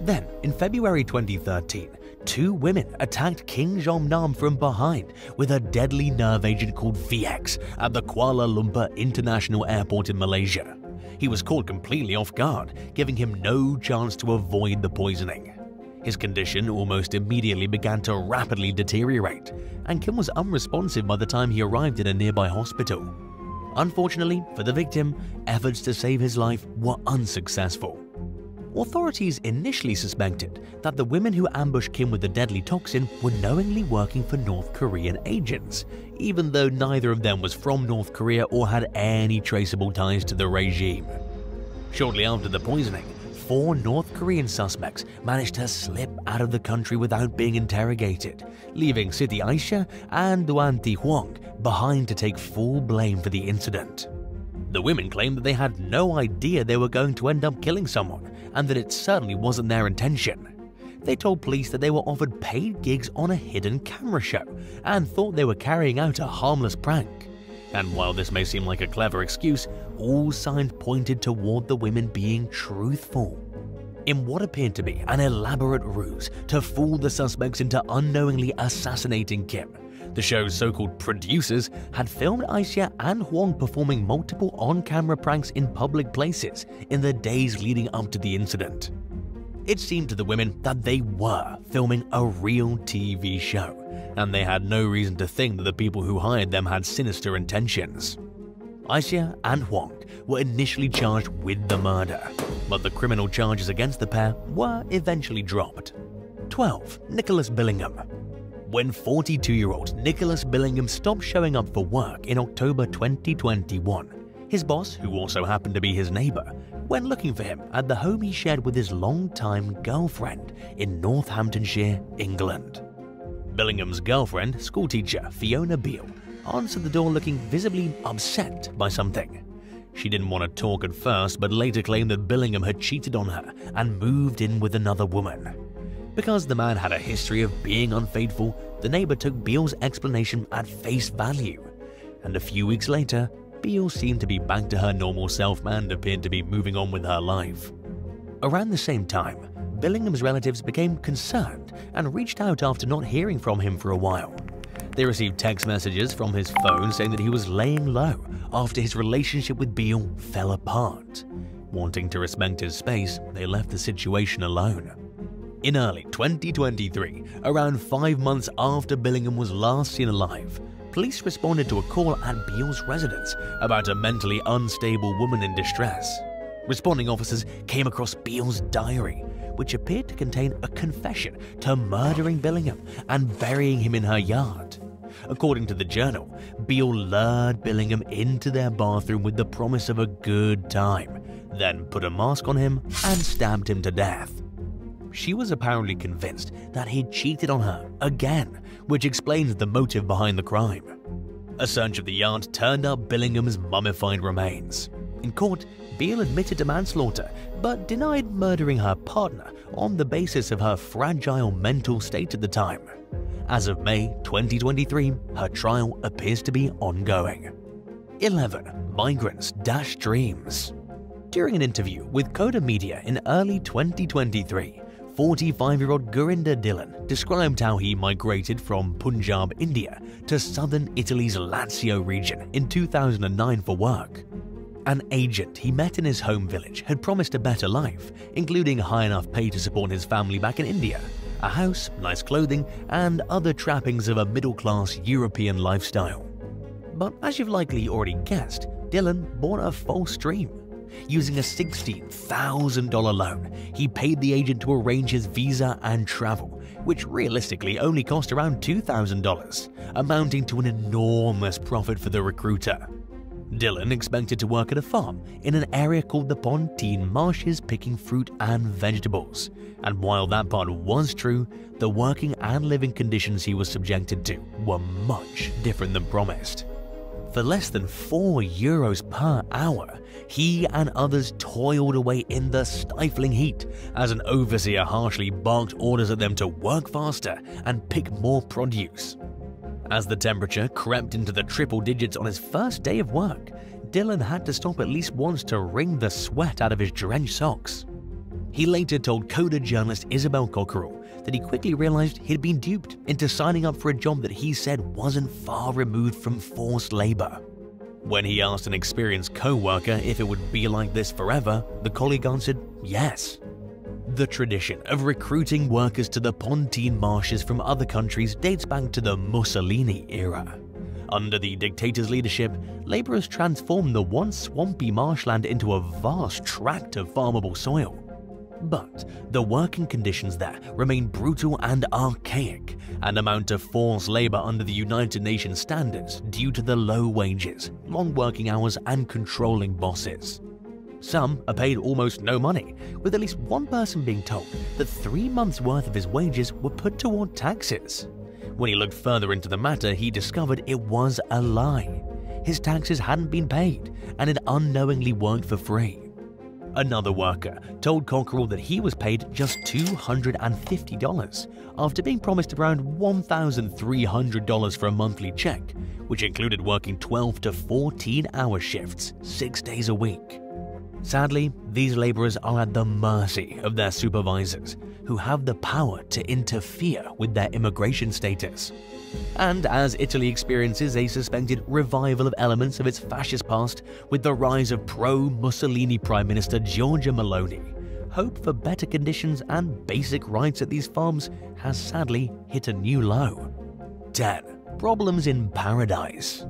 Then, in February 2013, two women attacked Kim Jong Nam from behind with a deadly nerve agent called VX at the Kuala Lumpur International Airport in Malaysia. He was caught completely off guard, giving him no chance to avoid the poisoning. His condition almost immediately began to rapidly deteriorate, and Kim was unresponsive by the time he arrived in a nearby hospital. Unfortunately for the victim, efforts to save his life were unsuccessful. Authorities initially suspected that the women who ambushed Kim with the deadly toxin were knowingly working for North Korean agents, even though neither of them was from North Korea or had any traceable ties to the regime. Shortly after the poisoning, four North Korean suspects managed to slip out of the country without being interrogated, leaving Siti Aisyah and Doan Thi Huong behind to take full blame for the incident. The women claimed that they had no idea they were going to end up killing someone and that it certainly wasn't their intention. They told police that they were offered paid gigs on a hidden camera show and thought they were carrying out a harmless prank. And while this may seem like a clever excuse, all signs pointed toward the women being truthful. In what appeared to be an elaborate ruse to fool the suspects into unknowingly assassinating Kim, the show's so-called producers had filmed Aisyah and Huong performing multiple on-camera pranks in public places in the days leading up to the incident. It seemed to the women that they were filming a real TV show, and they had no reason to think that the people who hired them had sinister intentions. Aisyah and Huong were initially charged with the murder, but the criminal charges against the pair were eventually dropped. 12. Nicholas Billingham When 42-year-old Nicholas Billingham stopped showing up for work in October 2021, his boss, who also happened to be his neighbor, went looking for him at the home he shared with his longtime girlfriend in Northamptonshire, England. Billingham's girlfriend, schoolteacher Fiona Beale, answered the door looking visibly upset by something. She didn't want to talk at first, but later claimed that Billingham had cheated on her and moved in with another woman. Because the man had a history of being unfaithful, the neighbor took Beale's explanation at face value. And a few weeks later, Beale seemed to be back to her normal self and appeared to be moving on with her life. Around the same time, Billingham's relatives became concerned and reached out after not hearing from him for a while. They received text messages from his phone saying that he was laying low after his relationship with Beale fell apart. Wanting to respect his space, they left the situation alone. In early 2023, around five months after Billingham was last seen alive, police responded to a call at Beale's residence about a mentally unstable woman in distress. Responding officers came across Beale's diary, which appeared to contain a confession to murdering Billingham and burying him in her yard. According to the journal, Beale lured Billingham into their bathroom with the promise of a good time, then put a mask on him and stabbed him to death. She was apparently convinced that he'd cheated on her again, which explains the motive behind the crime. A search of the yard turned up Billingham's mummified remains. In court, Beale admitted to manslaughter but denied murdering her partner on the basis of her fragile mental state at the time. As of May 2023, her trial appears to be ongoing. 11. Migrants Dash Dreams During an interview with Coda Media in early 2023, 45-year-old Gurinder Dhillon described how he migrated from Punjab, India to southern Italy's Lazio region in 2009 for work. An agent he met in his home village had promised a better life, including high enough pay to support his family back in India, a house, nice clothing, and other trappings of a middle-class European lifestyle. But as you've likely already guessed, Dhillon bought a false dream. Using a $16,000 loan, he paid the agent to arrange his visa and travel, which realistically only cost around $2,000, amounting to an enormous profit for the recruiter. Dhillon expected to work at a farm in an area called the Pontine Marshes picking fruit and vegetables. And while that part was true, the working and living conditions he was subjected to were much different than promised. For less than 4 euros per hour, he and others toiled away in the stifling heat as an overseer harshly barked orders at them to work faster and pick more produce. As the temperature crept into the triple digits on his first day of work, Dhillon had to stop at least once to wring the sweat out of his drenched socks. He later told Coda journalist Isobel Cockerell that he quickly realized he'd been duped into signing up for a job that he said wasn't far removed from forced labor. When he asked an experienced co-worker if it would be like this forever, the colleague answered yes. The tradition of recruiting workers to the Pontine marshes from other countries dates back to the Mussolini era. Under the dictator's leadership, laborers transformed the once swampy marshland into a vast tract of farmable soil. But the working conditions there remain brutal and archaic and amount to forced labor under the United Nations standards due to the low wages, long working hours, and controlling bosses. Some are paid almost no money, with at least one person being told that three months' worth of his wages were put toward taxes. When he looked further into the matter, he discovered it was a lie. His taxes hadn't been paid, and had unknowingly worked for free. Another worker told Cockerell that he was paid just $250 after being promised around $1,300 for a monthly check, which included working 12 to 14 hour shifts, six days a week. Sadly, these laborers are at the mercy of their supervisors, who have the power to interfere with their immigration status. And as Italy experiences a suspended revival of elements of its fascist past with the rise of pro-Mussolini Prime Minister Giorgia Meloni, hope for better conditions and basic rights at these farms has sadly hit a new low. 10. Problems in Paradise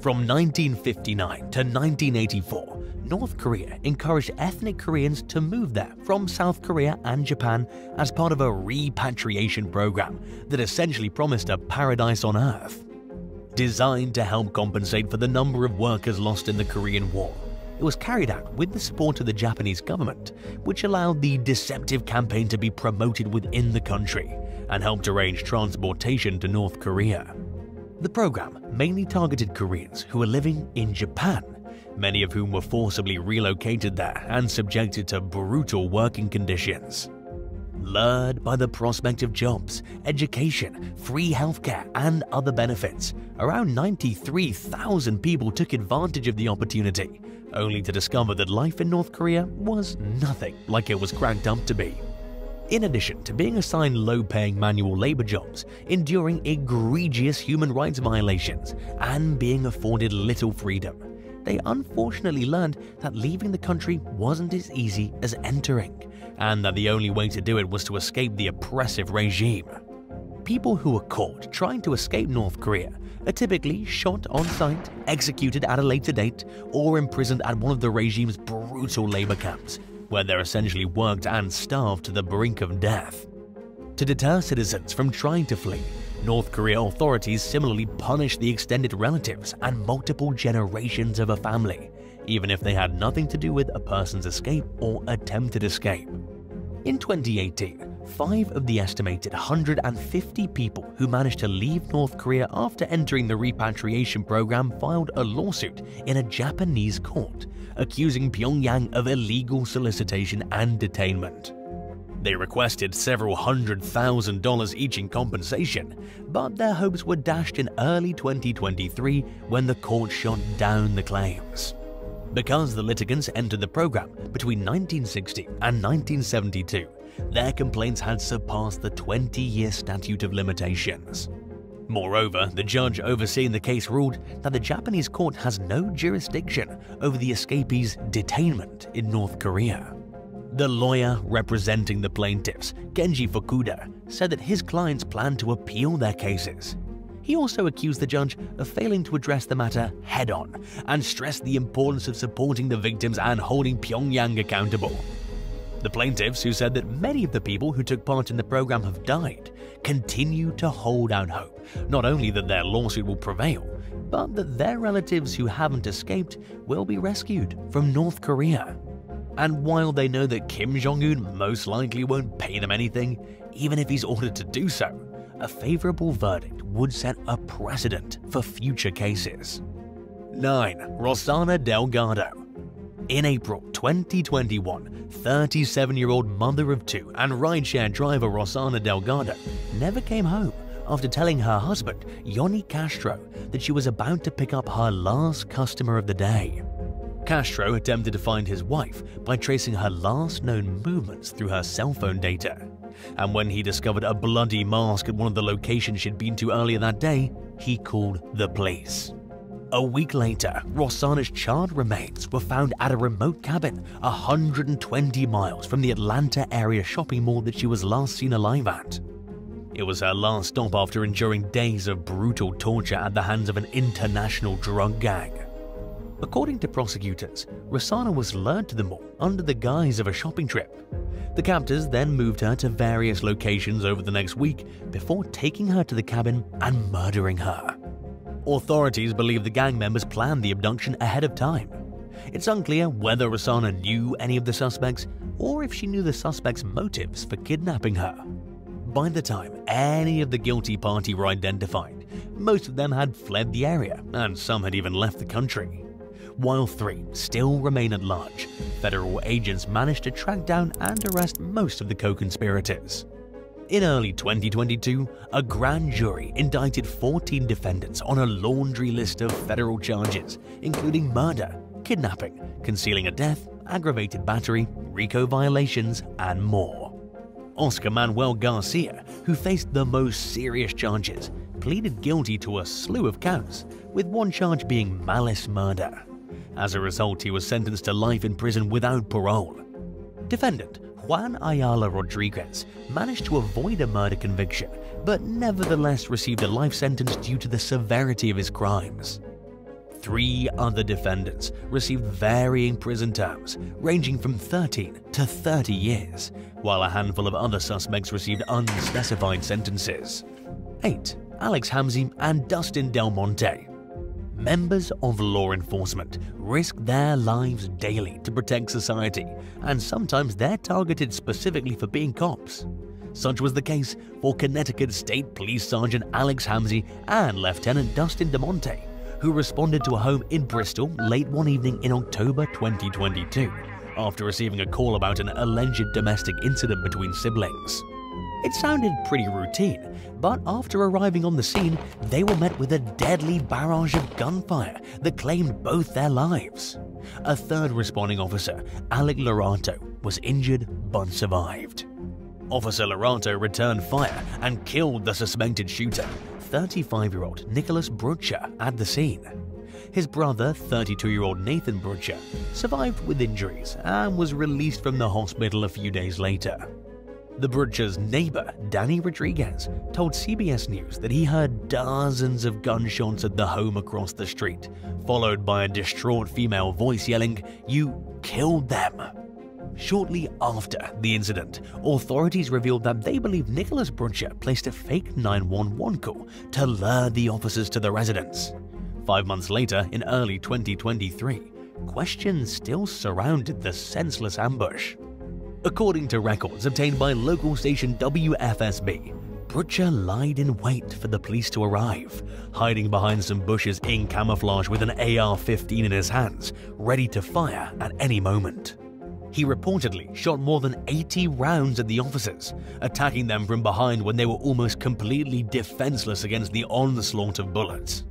From 1959 to 1984, North Korea encouraged ethnic Koreans to move there from South Korea and Japan as part of a repatriation program that essentially promised a paradise on Earth. Designed to help compensate for the number of workers lost in the Korean War, it was carried out with the support of the Japanese government, which allowed the deceptive campaign to be promoted within the country and helped arrange transportation to North Korea. The program mainly targeted Koreans who were living in Japan many of whom were forcibly relocated there and subjected to brutal working conditions. Lured by the prospect of jobs, education, free healthcare, and other benefits, around 93,000 people took advantage of the opportunity, only to discover that life in North Korea was nothing like it was cracked up to be. In addition to being assigned low-paying manual labor jobs, enduring egregious human rights violations, and being afforded little freedom, they unfortunately learned that leaving the country wasn't as easy as entering, and that the only way to do it was to escape the oppressive regime. People who are caught trying to escape North Korea are typically shot on sight, executed at a later date, or imprisoned at one of the regime's brutal labor camps, where they're essentially worked and starved to the brink of death. To deter citizens from trying to flee, North Korea authorities similarly punished the extended relatives and multiple generations of a family, even if they had nothing to do with a person's escape or attempted escape. In 2018, five of the estimated 150 people who managed to leave North Korea after entering the repatriation program filed a lawsuit in a Japanese court, accusing Pyongyang of illegal solicitation and detainment. They requested several hundred thousand dollars each in compensation, but their hopes were dashed in early 2023 when the court shot down the claims. Because the litigants entered the program between 1960 and 1972, their complaints had surpassed the 20-year statute of limitations. Moreover, the judge overseeing the case ruled that the Japanese court has no jurisdiction over the escapees' detainment in North Korea. The lawyer representing the plaintiffs, Kenji Fukuda, said that his clients plan to appeal their cases. He also accused the judge of failing to address the matter head on and stressed the importance of supporting the victims and holding Pyongyang accountable. The plaintiffs, who said that many of the people who took part in the program have died, continue to hold out hope not only that their lawsuit will prevail, but that their relatives who haven't escaped will be rescued from North Korea. And while they know that Kim Jong-un most likely won't pay them anything, even if he's ordered to do so, a favorable verdict would set a precedent for future cases. 9. Rosana Delgado in April 2021, 37-year-old mother of two and rideshare driver Rosana Delgado never came home after telling her husband, Yoni Castro, that she was about to pick up her last customer of the day. Castro attempted to find his wife by tracing her last known movements through her cell phone data. And when he discovered a bloody mask at one of the locations she'd been to earlier that day, he called the police. A week later, Rosana's charred remains were found at a remote cabin 120 miles from the Atlanta area shopping mall that she was last seen alive at. It was her last stop after enduring days of brutal torture at the hands of an international drug gang. According to prosecutors, Rossana was lured to the mall under the guise of a shopping trip. The captors then moved her to various locations over the next week before taking her to the cabin and murdering her. Authorities believe the gang members planned the abduction ahead of time. It's unclear whether Rosana knew any of the suspects or if she knew the suspects' motives for kidnapping her. By the time any of the guilty party were identified, most of them had fled the area and some had even left the country. While three still remain at large, federal agents managed to track down and arrest most of the co-conspirators. In early 2022, a grand jury indicted 14 defendants on a laundry list of federal charges, including murder, kidnapping, concealing a death, aggravated battery, RICO violations, and more. Oscar Manuel Garcia, who faced the most serious charges, pleaded guilty to a slew of counts, with one charge being malice murder. As a result, he was sentenced to life in prison without parole. Defendant Juan Ayala Rodriguez managed to avoid a murder conviction, but nevertheless received a life sentence due to the severity of his crimes. Three other defendants received varying prison terms, ranging from 13 to 30 years, while a handful of other suspects received unspecified sentences. 8. Alex Hamzy and Dustin DeMonte Members of law enforcement risk their lives daily to protect society, and sometimes they're targeted specifically for being cops. Such was the case for Connecticut State Police Sergeant Alex Hamzy and Lieutenant Dustin DeMonte, who responded to a home in Bristol late one evening in October 2022 after receiving a call about an alleged domestic incident between siblings. It sounded pretty routine, but after arriving on the scene, they were met with a deadly barrage of gunfire that claimed both their lives. A third responding officer, Alec Iurato, was injured but survived. Officer Iurato returned fire and killed the suspected shooter, 35-year-old Nicholas Brutcher, at the scene. His brother, 32-year-old Nathan Brutcher, survived with injuries and was released from the hospital a few days later. The Brutcher's neighbor, Danny Rodriguez, told CBS News that he heard dozens of gunshots at the home across the street, followed by a distraught female voice yelling, You killed them! Shortly after the incident, authorities revealed that they believe Nicholas Brutcher placed a fake 911 call to lure the officers to the residence. Five months later, in early 2023, questions still surrounded the senseless ambush. According to records obtained by local station WFSB, Brutcher lied in wait for the police to arrive, hiding behind some bushes in camouflage with an AR-15 in his hands, ready to fire at any moment. He reportedly shot more than 80 rounds at the officers, attacking them from behind when they were almost completely defenseless against the onslaught of bullets.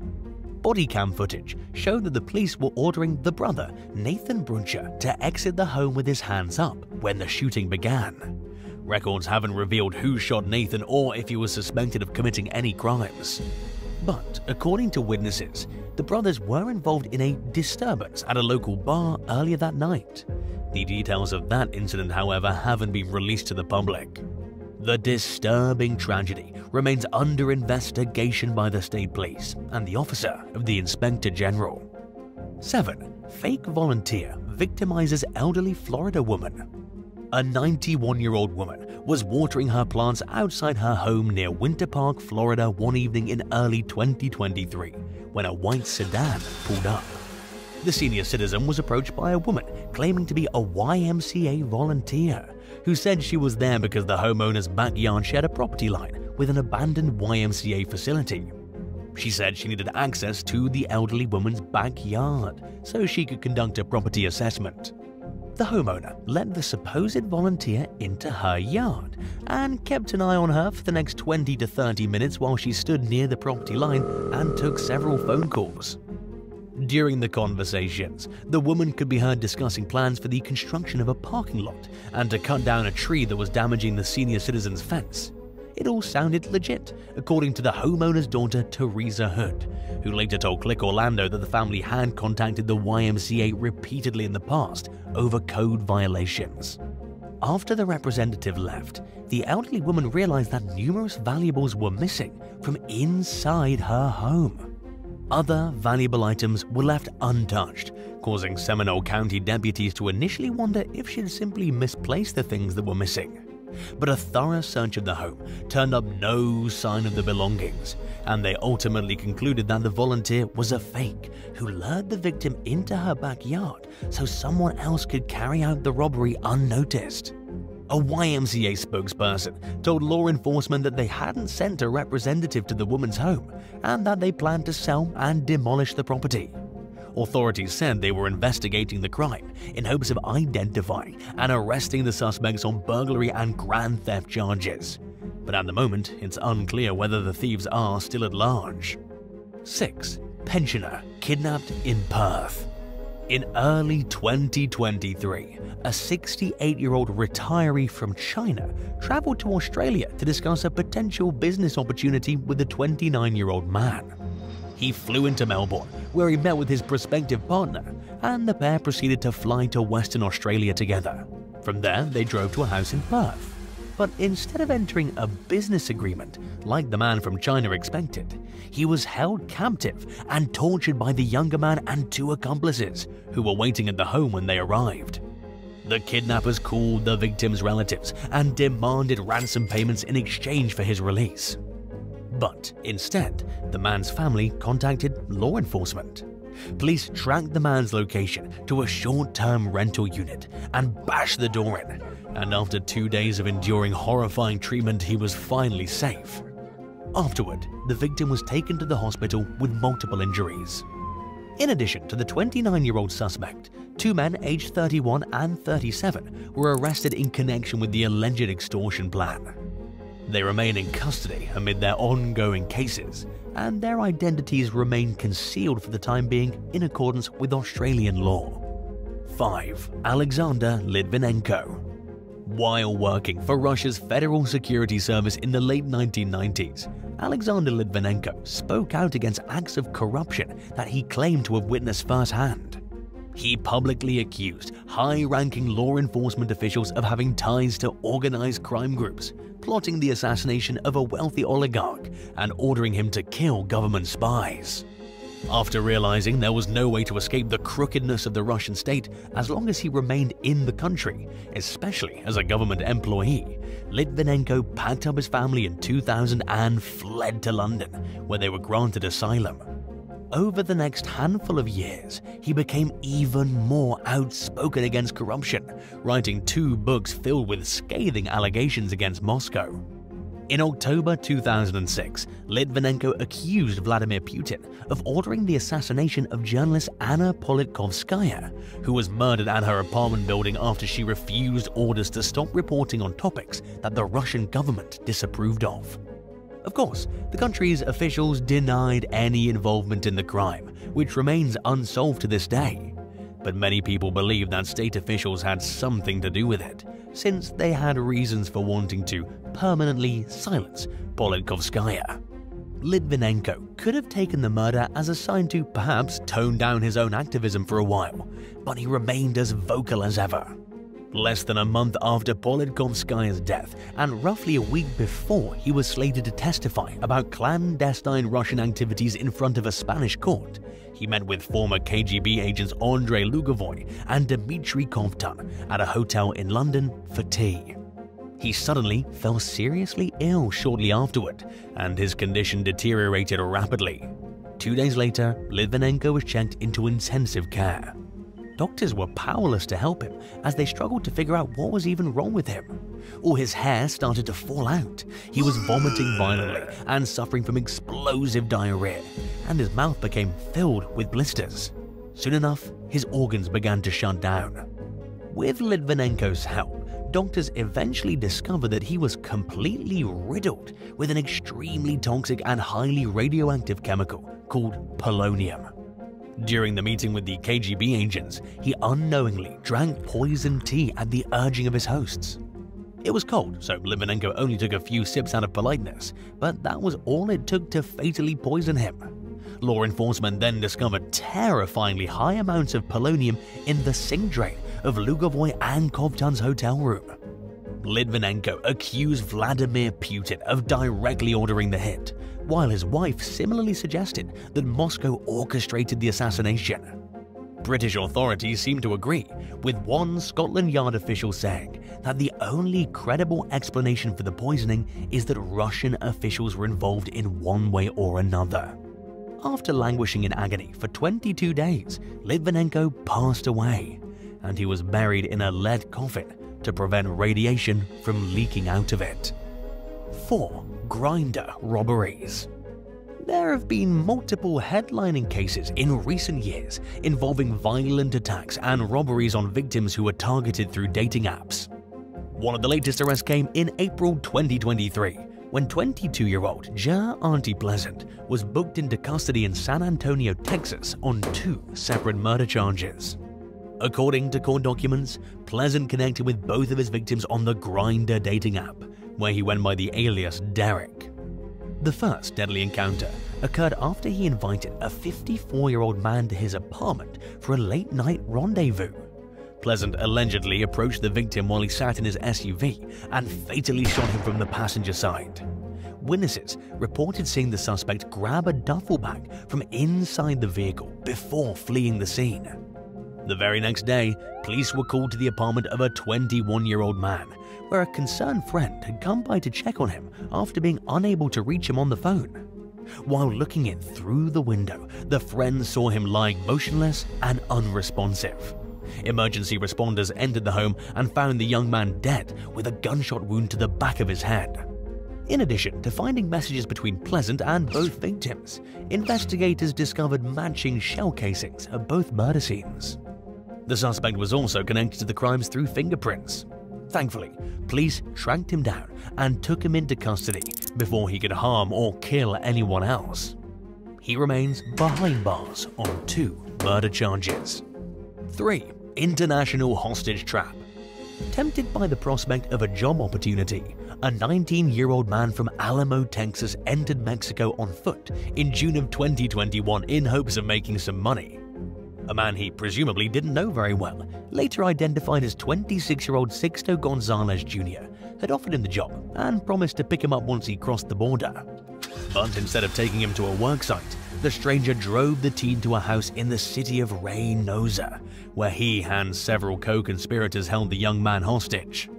Body cam footage showed that the police were ordering the brother, Nathan Brutcher, to exit the home with his hands up when the shooting began. Records haven't revealed who shot Nathan or if he was suspected of committing any crimes. But according to witnesses, the brothers were involved in a disturbance at a local bar earlier that night. The details of that incident, however, haven't been released to the public. The disturbing tragedy remains under investigation by the state police and the officer of the Inspector General. 7. Fake volunteer victimizes elderly Florida woman. A 91-year-old woman was watering her plants outside her home near Winter Park, Florida one evening in early 2023 when a white sedan pulled up. The senior citizen was approached by a woman claiming to be a YMCA volunteer who said she was there because the homeowner's backyard shared a property line with an abandoned YMCA facility. She said she needed access to the elderly woman's backyard so she could conduct a property assessment. The homeowner let the supposed volunteer into her yard and kept an eye on her for the next 20 to 30 minutes while she stood near the property line and took several phone calls. During the conversations, the woman could be heard discussing plans for the construction of a parking lot and to cut down a tree that was damaging the senior citizen's fence. it all sounded legit, according to the homeowner's daughter Teresa Hood, who later told Click Orlando that the family had contacted the YMCA repeatedly in the past over code violations. After the representative left, the elderly woman realized that numerous valuables were missing from inside her home. Other valuable items were left untouched, causing Seminole County deputies to initially wonder if she'd simply misplaced the things that were missing. But a thorough search of the home turned up no sign of the belongings, and they ultimately concluded that the volunteer was a fake who lured the victim into her backyard so someone else could carry out the robbery unnoticed. A YMCA spokesperson told law enforcement that they hadn't sent a representative to the woman's home and that they planned to sell and demolish the property. Authorities said they were investigating the crime in hopes of identifying and arresting the suspects on burglary and grand theft charges. But at the moment, it's unclear whether the thieves are still at large. 6. Pensioner kidnapped in Perth in early 2023, a 68 year old retiree from China traveled to Australia to discuss a potential business opportunity with a 29 year old man. He flew into Melbourne, where he met with his prospective partner, and the pair proceeded to fly to Western Australia together. From there, they drove to a house in Perth. But instead of entering a business agreement, like the man from China expected, he was held captive and tortured by the younger man and two accomplices, who were waiting at the home when they arrived. The kidnappers called the victim's relatives and demanded ransom payments in exchange for his release. But instead, the man's family contacted law enforcement. Police tracked the man's location to a short-term rental unit and bashed the door in, and after two days of enduring horrifying treatment, he was finally safe. Afterward, the victim was taken to the hospital with multiple injuries. In addition to the 29-year-old suspect, two men aged 31 and 37 were arrested in connection with the alleged extortion plan. They remain in custody amid their ongoing cases, and their identities remain concealed for the time being in accordance with Australian law. 5. Alexander Litvinenko While working for Russia's Federal Security Service in the late 1990s, Alexander Litvinenko spoke out against acts of corruption that he claimed to have witnessed firsthand. He publicly accused high-ranking law enforcement officials of having ties to organized crime groups, plotting the assassination of a wealthy oligarch, and ordering him to kill government spies. After realizing there was no way to escape the crookedness of the Russian state as long as he remained in the country, especially as a government employee, Litvinenko packed up his family in 2000 and fled to London, where they were granted asylum. Over the next handful of years, he became even more outspoken against corruption, writing two books filled with scathing allegations against Moscow. In October 2006, Litvinenko accused Vladimir Putin of ordering the assassination of journalist Anna Politkovskaya, who was murdered at her apartment building after she refused orders to stop reporting on topics that the Russian government disapproved of. Of course, the country's officials denied any involvement in the crime, which remains unsolved to this day. But many people believe that state officials had something to do with it, since they had reasons for wanting to permanently silence Politkovskaya. Litvinenko could have taken the murder as a sign to perhaps tone down his own activism for a while, but he remained as vocal as ever. Less than a month after Politkovskaya's death, and roughly a week before he was slated to testify about clandestine Russian activities in front of a Spanish court, he met with former KGB agents Andrei Lugovoy and Dmitry Kovtun at a hotel in London for tea. He suddenly fell seriously ill shortly afterward, and his condition deteriorated rapidly. Two days later, Litvinenko was checked into intensive care. Doctors were powerless to help him as they struggled to figure out what was even wrong with him. All his hair started to fall out, he was vomiting violently and suffering from explosive diarrhea, and his mouth became filled with blisters. Soon enough, his organs began to shut down. With Litvinenko's help, doctors eventually discovered that he was completely riddled with an extremely toxic and highly radioactive chemical called polonium. During the meeting with the KGB agents, he unknowingly drank poisoned tea at the urging of his hosts. It was cold, so Litvinenko only took a few sips out of politeness, but that was all it took to fatally poison him. Law enforcement then discovered terrifyingly high amounts of polonium in the sink drain of Lugovoy and Kovtun's hotel room. Litvinenko accused Vladimir Putin of directly ordering the hit, while his wife similarly suggested that Moscow orchestrated the assassination. British authorities seem to agree, with one Scotland Yard official saying that the only credible explanation for the poisoning is that Russian officials were involved in one way or another. After languishing in agony for 22 days, Litvinenko passed away, and he was buried in a lead coffin to prevent radiation from leaking out of it. 4. Grindr robberies. There have been multiple headlining cases in recent years involving violent attacks and robberies on victims who were targeted through dating apps. One of the latest arrests came in April 2023 when 22-year-old Ja Auntie Pleasant was booked into custody in San Antonio, Texas on two separate murder charges. According to court documents, Pleasant connected with both of his victims on the Grindr dating app, where he went by the alias Derek. The first deadly encounter occurred after he invited a 54-year-old man to his apartment for a late-night rendezvous. Pleasant allegedly approached the victim while he sat in his SUV and fatally shot him from the passenger side. Witnesses reported seeing the suspect grab a duffel bag from inside the vehicle before fleeing the scene. The very next day, police were called to the apartment of a 21-year-old man, where a concerned friend had come by to check on him after being unable to reach him on the phone. While looking in through the window, the friend saw him lying motionless and unresponsive. Emergency responders entered the home and found the young man dead with a gunshot wound to the back of his head. In addition to finding messages between Pleasant and both victims, investigators discovered matching shell casings at both murder scenes. The suspect was also connected to the crimes through fingerprints. Thankfully, police tracked him down and took him into custody before he could harm or kill anyone else. He remains behind bars on two murder charges. 3. International Hostage Trap Tempted by the prospect of a job opportunity, a 19-year-old man from Alamo, Texas entered Mexico on foot in June of 2021 in hopes of making some money a man he presumably didn't know very well, later identified as 26-year-old Sixto Gonzalez Jr., had offered him the job and promised to pick him up once he crossed the border. But instead of taking him to a worksite, the stranger drove the teen to a house in the city of Reynosa, where he and several co-conspirators held the young man hostage.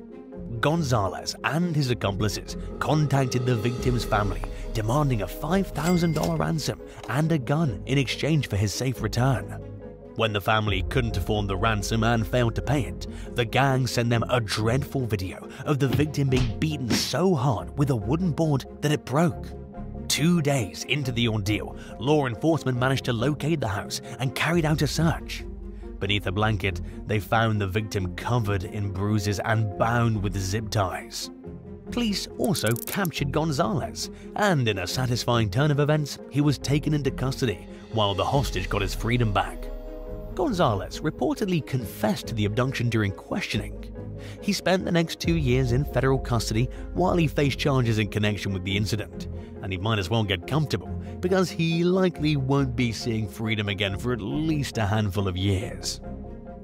Gonzalez and his accomplices contacted the victim's family, demanding a $5,000 ransom and a gun in exchange for his safe return. When the family couldn't afford the ransom and failed to pay it, the gang sent them a dreadful video of the victim being beaten so hard with a wooden board that it broke. Two days into the ordeal, law enforcement managed to locate the house and carried out a search. Beneath a blanket, they found the victim covered in bruises and bound with zip ties. Police also captured Gonzalez, and in a satisfying turn of events, he was taken into custody while the hostage got his freedom back. Gonzalez reportedly confessed to the abduction during questioning. He spent the next two years in federal custody while he faced charges in connection with the incident, and he might as well get comfortable because he likely won't be seeing freedom again for at least a handful of years.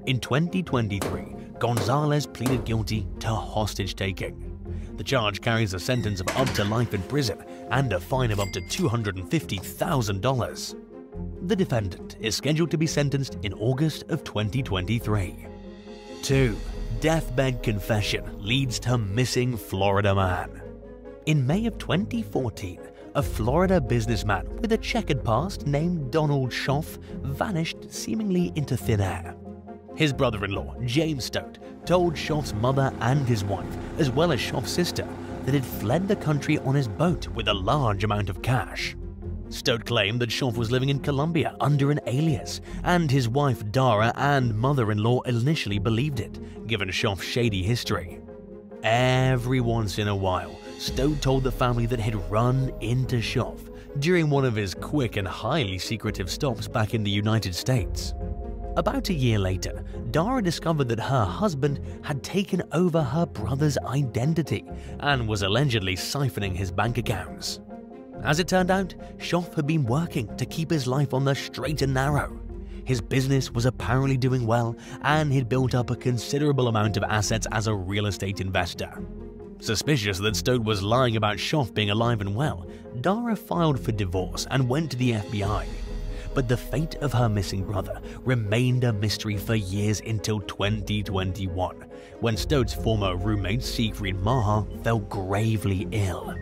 In 2023, Gonzalez pleaded guilty to hostage taking. The charge carries a sentence of up to life in prison and a fine of up to $250,000. The defendant is scheduled to be sentenced in August of 2023. 2. Deathbed confession leads to missing Florida man. In May of 2014, a Florida businessman with a checkered past named Donald Shoff vanished seemingly into thin air. His brother-in-law, James Stote, told Shoff's mother and his wife, as well as Shoff's sister, that he'd fled the country on his boat with a large amount of cash. Stote claimed that Shoff was living in Colombia under an alias, and his wife Dara and mother-in-law initially believed it, given Shoff's shady history. Every once in a while, Stote told the family that he'd run into Shoff during one of his quick and highly secretive stops back in the United States. About a year later, Dara discovered that her husband had taken over her brother's identity and was allegedly siphoning his bank accounts. As it turned out, Shoff had been working to keep his life on the straight and narrow. His business was apparently doing well, and he'd built up a considerable amount of assets as a real estate investor. Suspicious that Stote was lying about Shoff being alive and well, Dara filed for divorce and went to the FBI. But the fate of her missing brother remained a mystery for years until 2021, when Stote's former roommate Siegfried Maha fell gravely ill.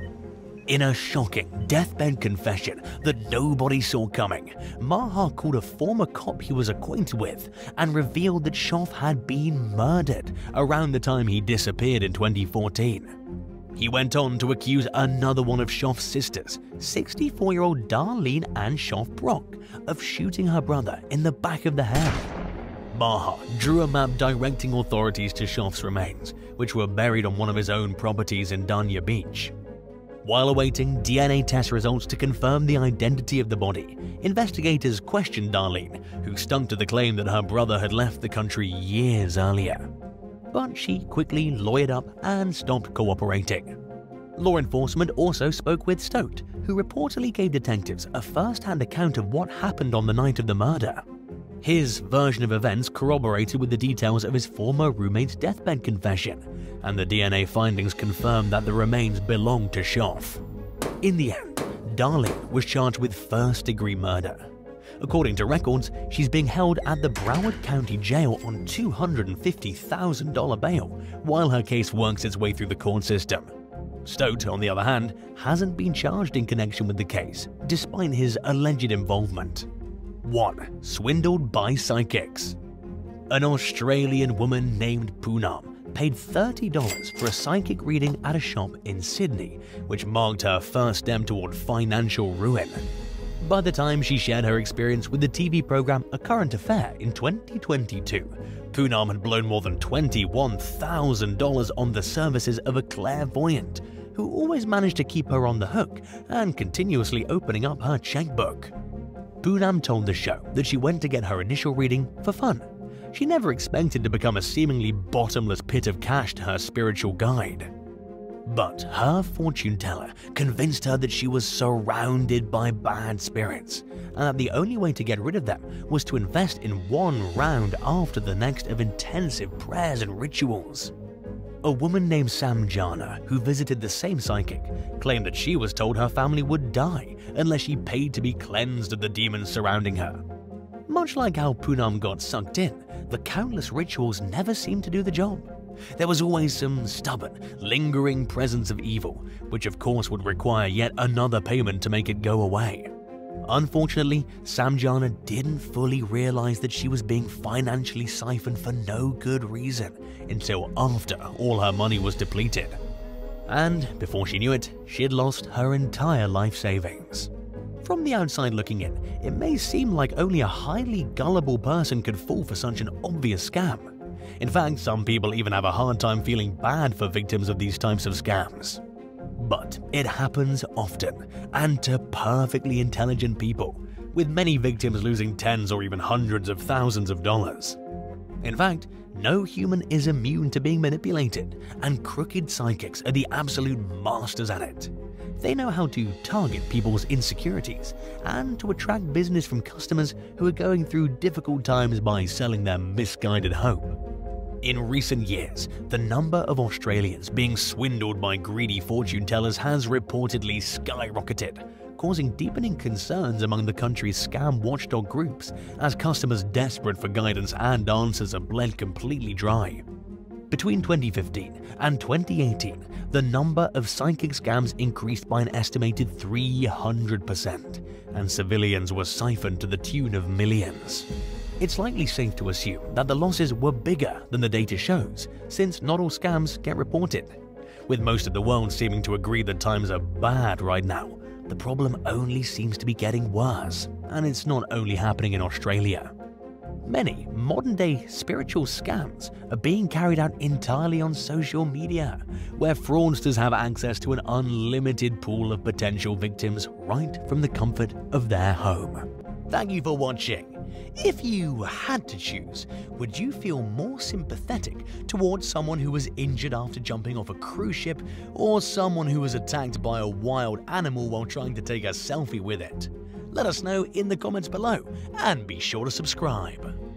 In a shocking deathbed confession that nobody saw coming, Maha called a former cop he was acquainted with and revealed that Shoff had been murdered around the time he disappeared in 2014. He went on to accuse another one of Shoff's sisters, 64-year-old Darlene Ann Shoff Brock, of shooting her brother in the back of the head. Maha drew a map directing authorities to Shoff's remains, which were buried on one of his own properties in Dania Beach. While awaiting DNA test results to confirm the identity of the body, investigators questioned Darlene, who stuck to the claim that her brother had left the country years earlier. But she quickly lawyered up and stopped cooperating. Law enforcement also spoke with Stote, who reportedly gave detectives a first-hand account of what happened on the night of the murder. His version of events corroborated with the details of his former roommate's deathbed confession, and the DNA findings confirmed that the remains belonged to Shoff. In the end, Darlene was charged with first-degree murder. According to records, she's being held at the Broward County Jail on $250,000 bail while her case works its way through the court system. Stote, on the other hand, hasn't been charged in connection with the case, despite his alleged involvement. 1. Swindled by Psychics An Australian woman named Poonam paid $30 for a psychic reading at a shop in Sydney, which marked her first step toward financial ruin. By the time she shared her experience with the TV program A Current Affair in 2022, Poonam had blown more than $21,000 on the services of a clairvoyant, who always managed to keep her on the hook and continuously opening up her checkbook. Poonam told the show that she went to get her initial reading for fun. She never expected to become a seemingly bottomless pit of cash to her spiritual guide. But her fortune teller convinced her that she was surrounded by bad spirits, and that the only way to get rid of them was to invest in one round after the next of intensive prayers and rituals. A woman named Samjana, who visited the same psychic, claimed that she was told her family would die unless she paid to be cleansed of the demons surrounding her. Much like how Poonam got sucked in, the countless rituals never seemed to do the job. There was always some stubborn, lingering presence of evil, which of course would require yet another payment to make it go away. Unfortunately, Samjana didn't fully realize that she was being financially siphoned for no good reason until after all her money was depleted. And before she knew it, she had lost her entire life savings. From the outside looking in, it may seem like only a highly gullible person could fall for such an obvious scam. In fact, some people even have a hard time feeling bad for victims of these types of scams. But it happens often, and to perfectly intelligent people, with many victims losing tens or even hundreds of thousands of dollars. In fact, no human is immune to being manipulated, and crooked psychics are the absolute masters at it. They know how to target people's insecurities and to attract business from customers who are going through difficult times by selling them misguided hope. In recent years, the number of Australians being swindled by greedy fortune tellers has reportedly skyrocketed, causing deepening concerns among the country's scam watchdog groups as customers desperate for guidance and answers are bled completely dry. Between 2015 and 2018, the number of psychic scams increased by an estimated 300%, and civilians were siphoned to the tune of millions. It's likely safe to assume that the losses were bigger than the data shows, since not all scams get reported. With most of the world seeming to agree that times are bad right now, the problem only seems to be getting worse, and it's not only happening in Australia. Many modern-day spiritual scams are being carried out entirely on social media, where fraudsters have access to an unlimited pool of potential victims right from the comfort of their home. Thank you for watching. If you had to choose, would you feel more sympathetic towards someone who was injured after jumping off a cruise ship or someone who was attacked by a wild animal while trying to take a selfie with it? Let us know in the comments below and be sure to subscribe.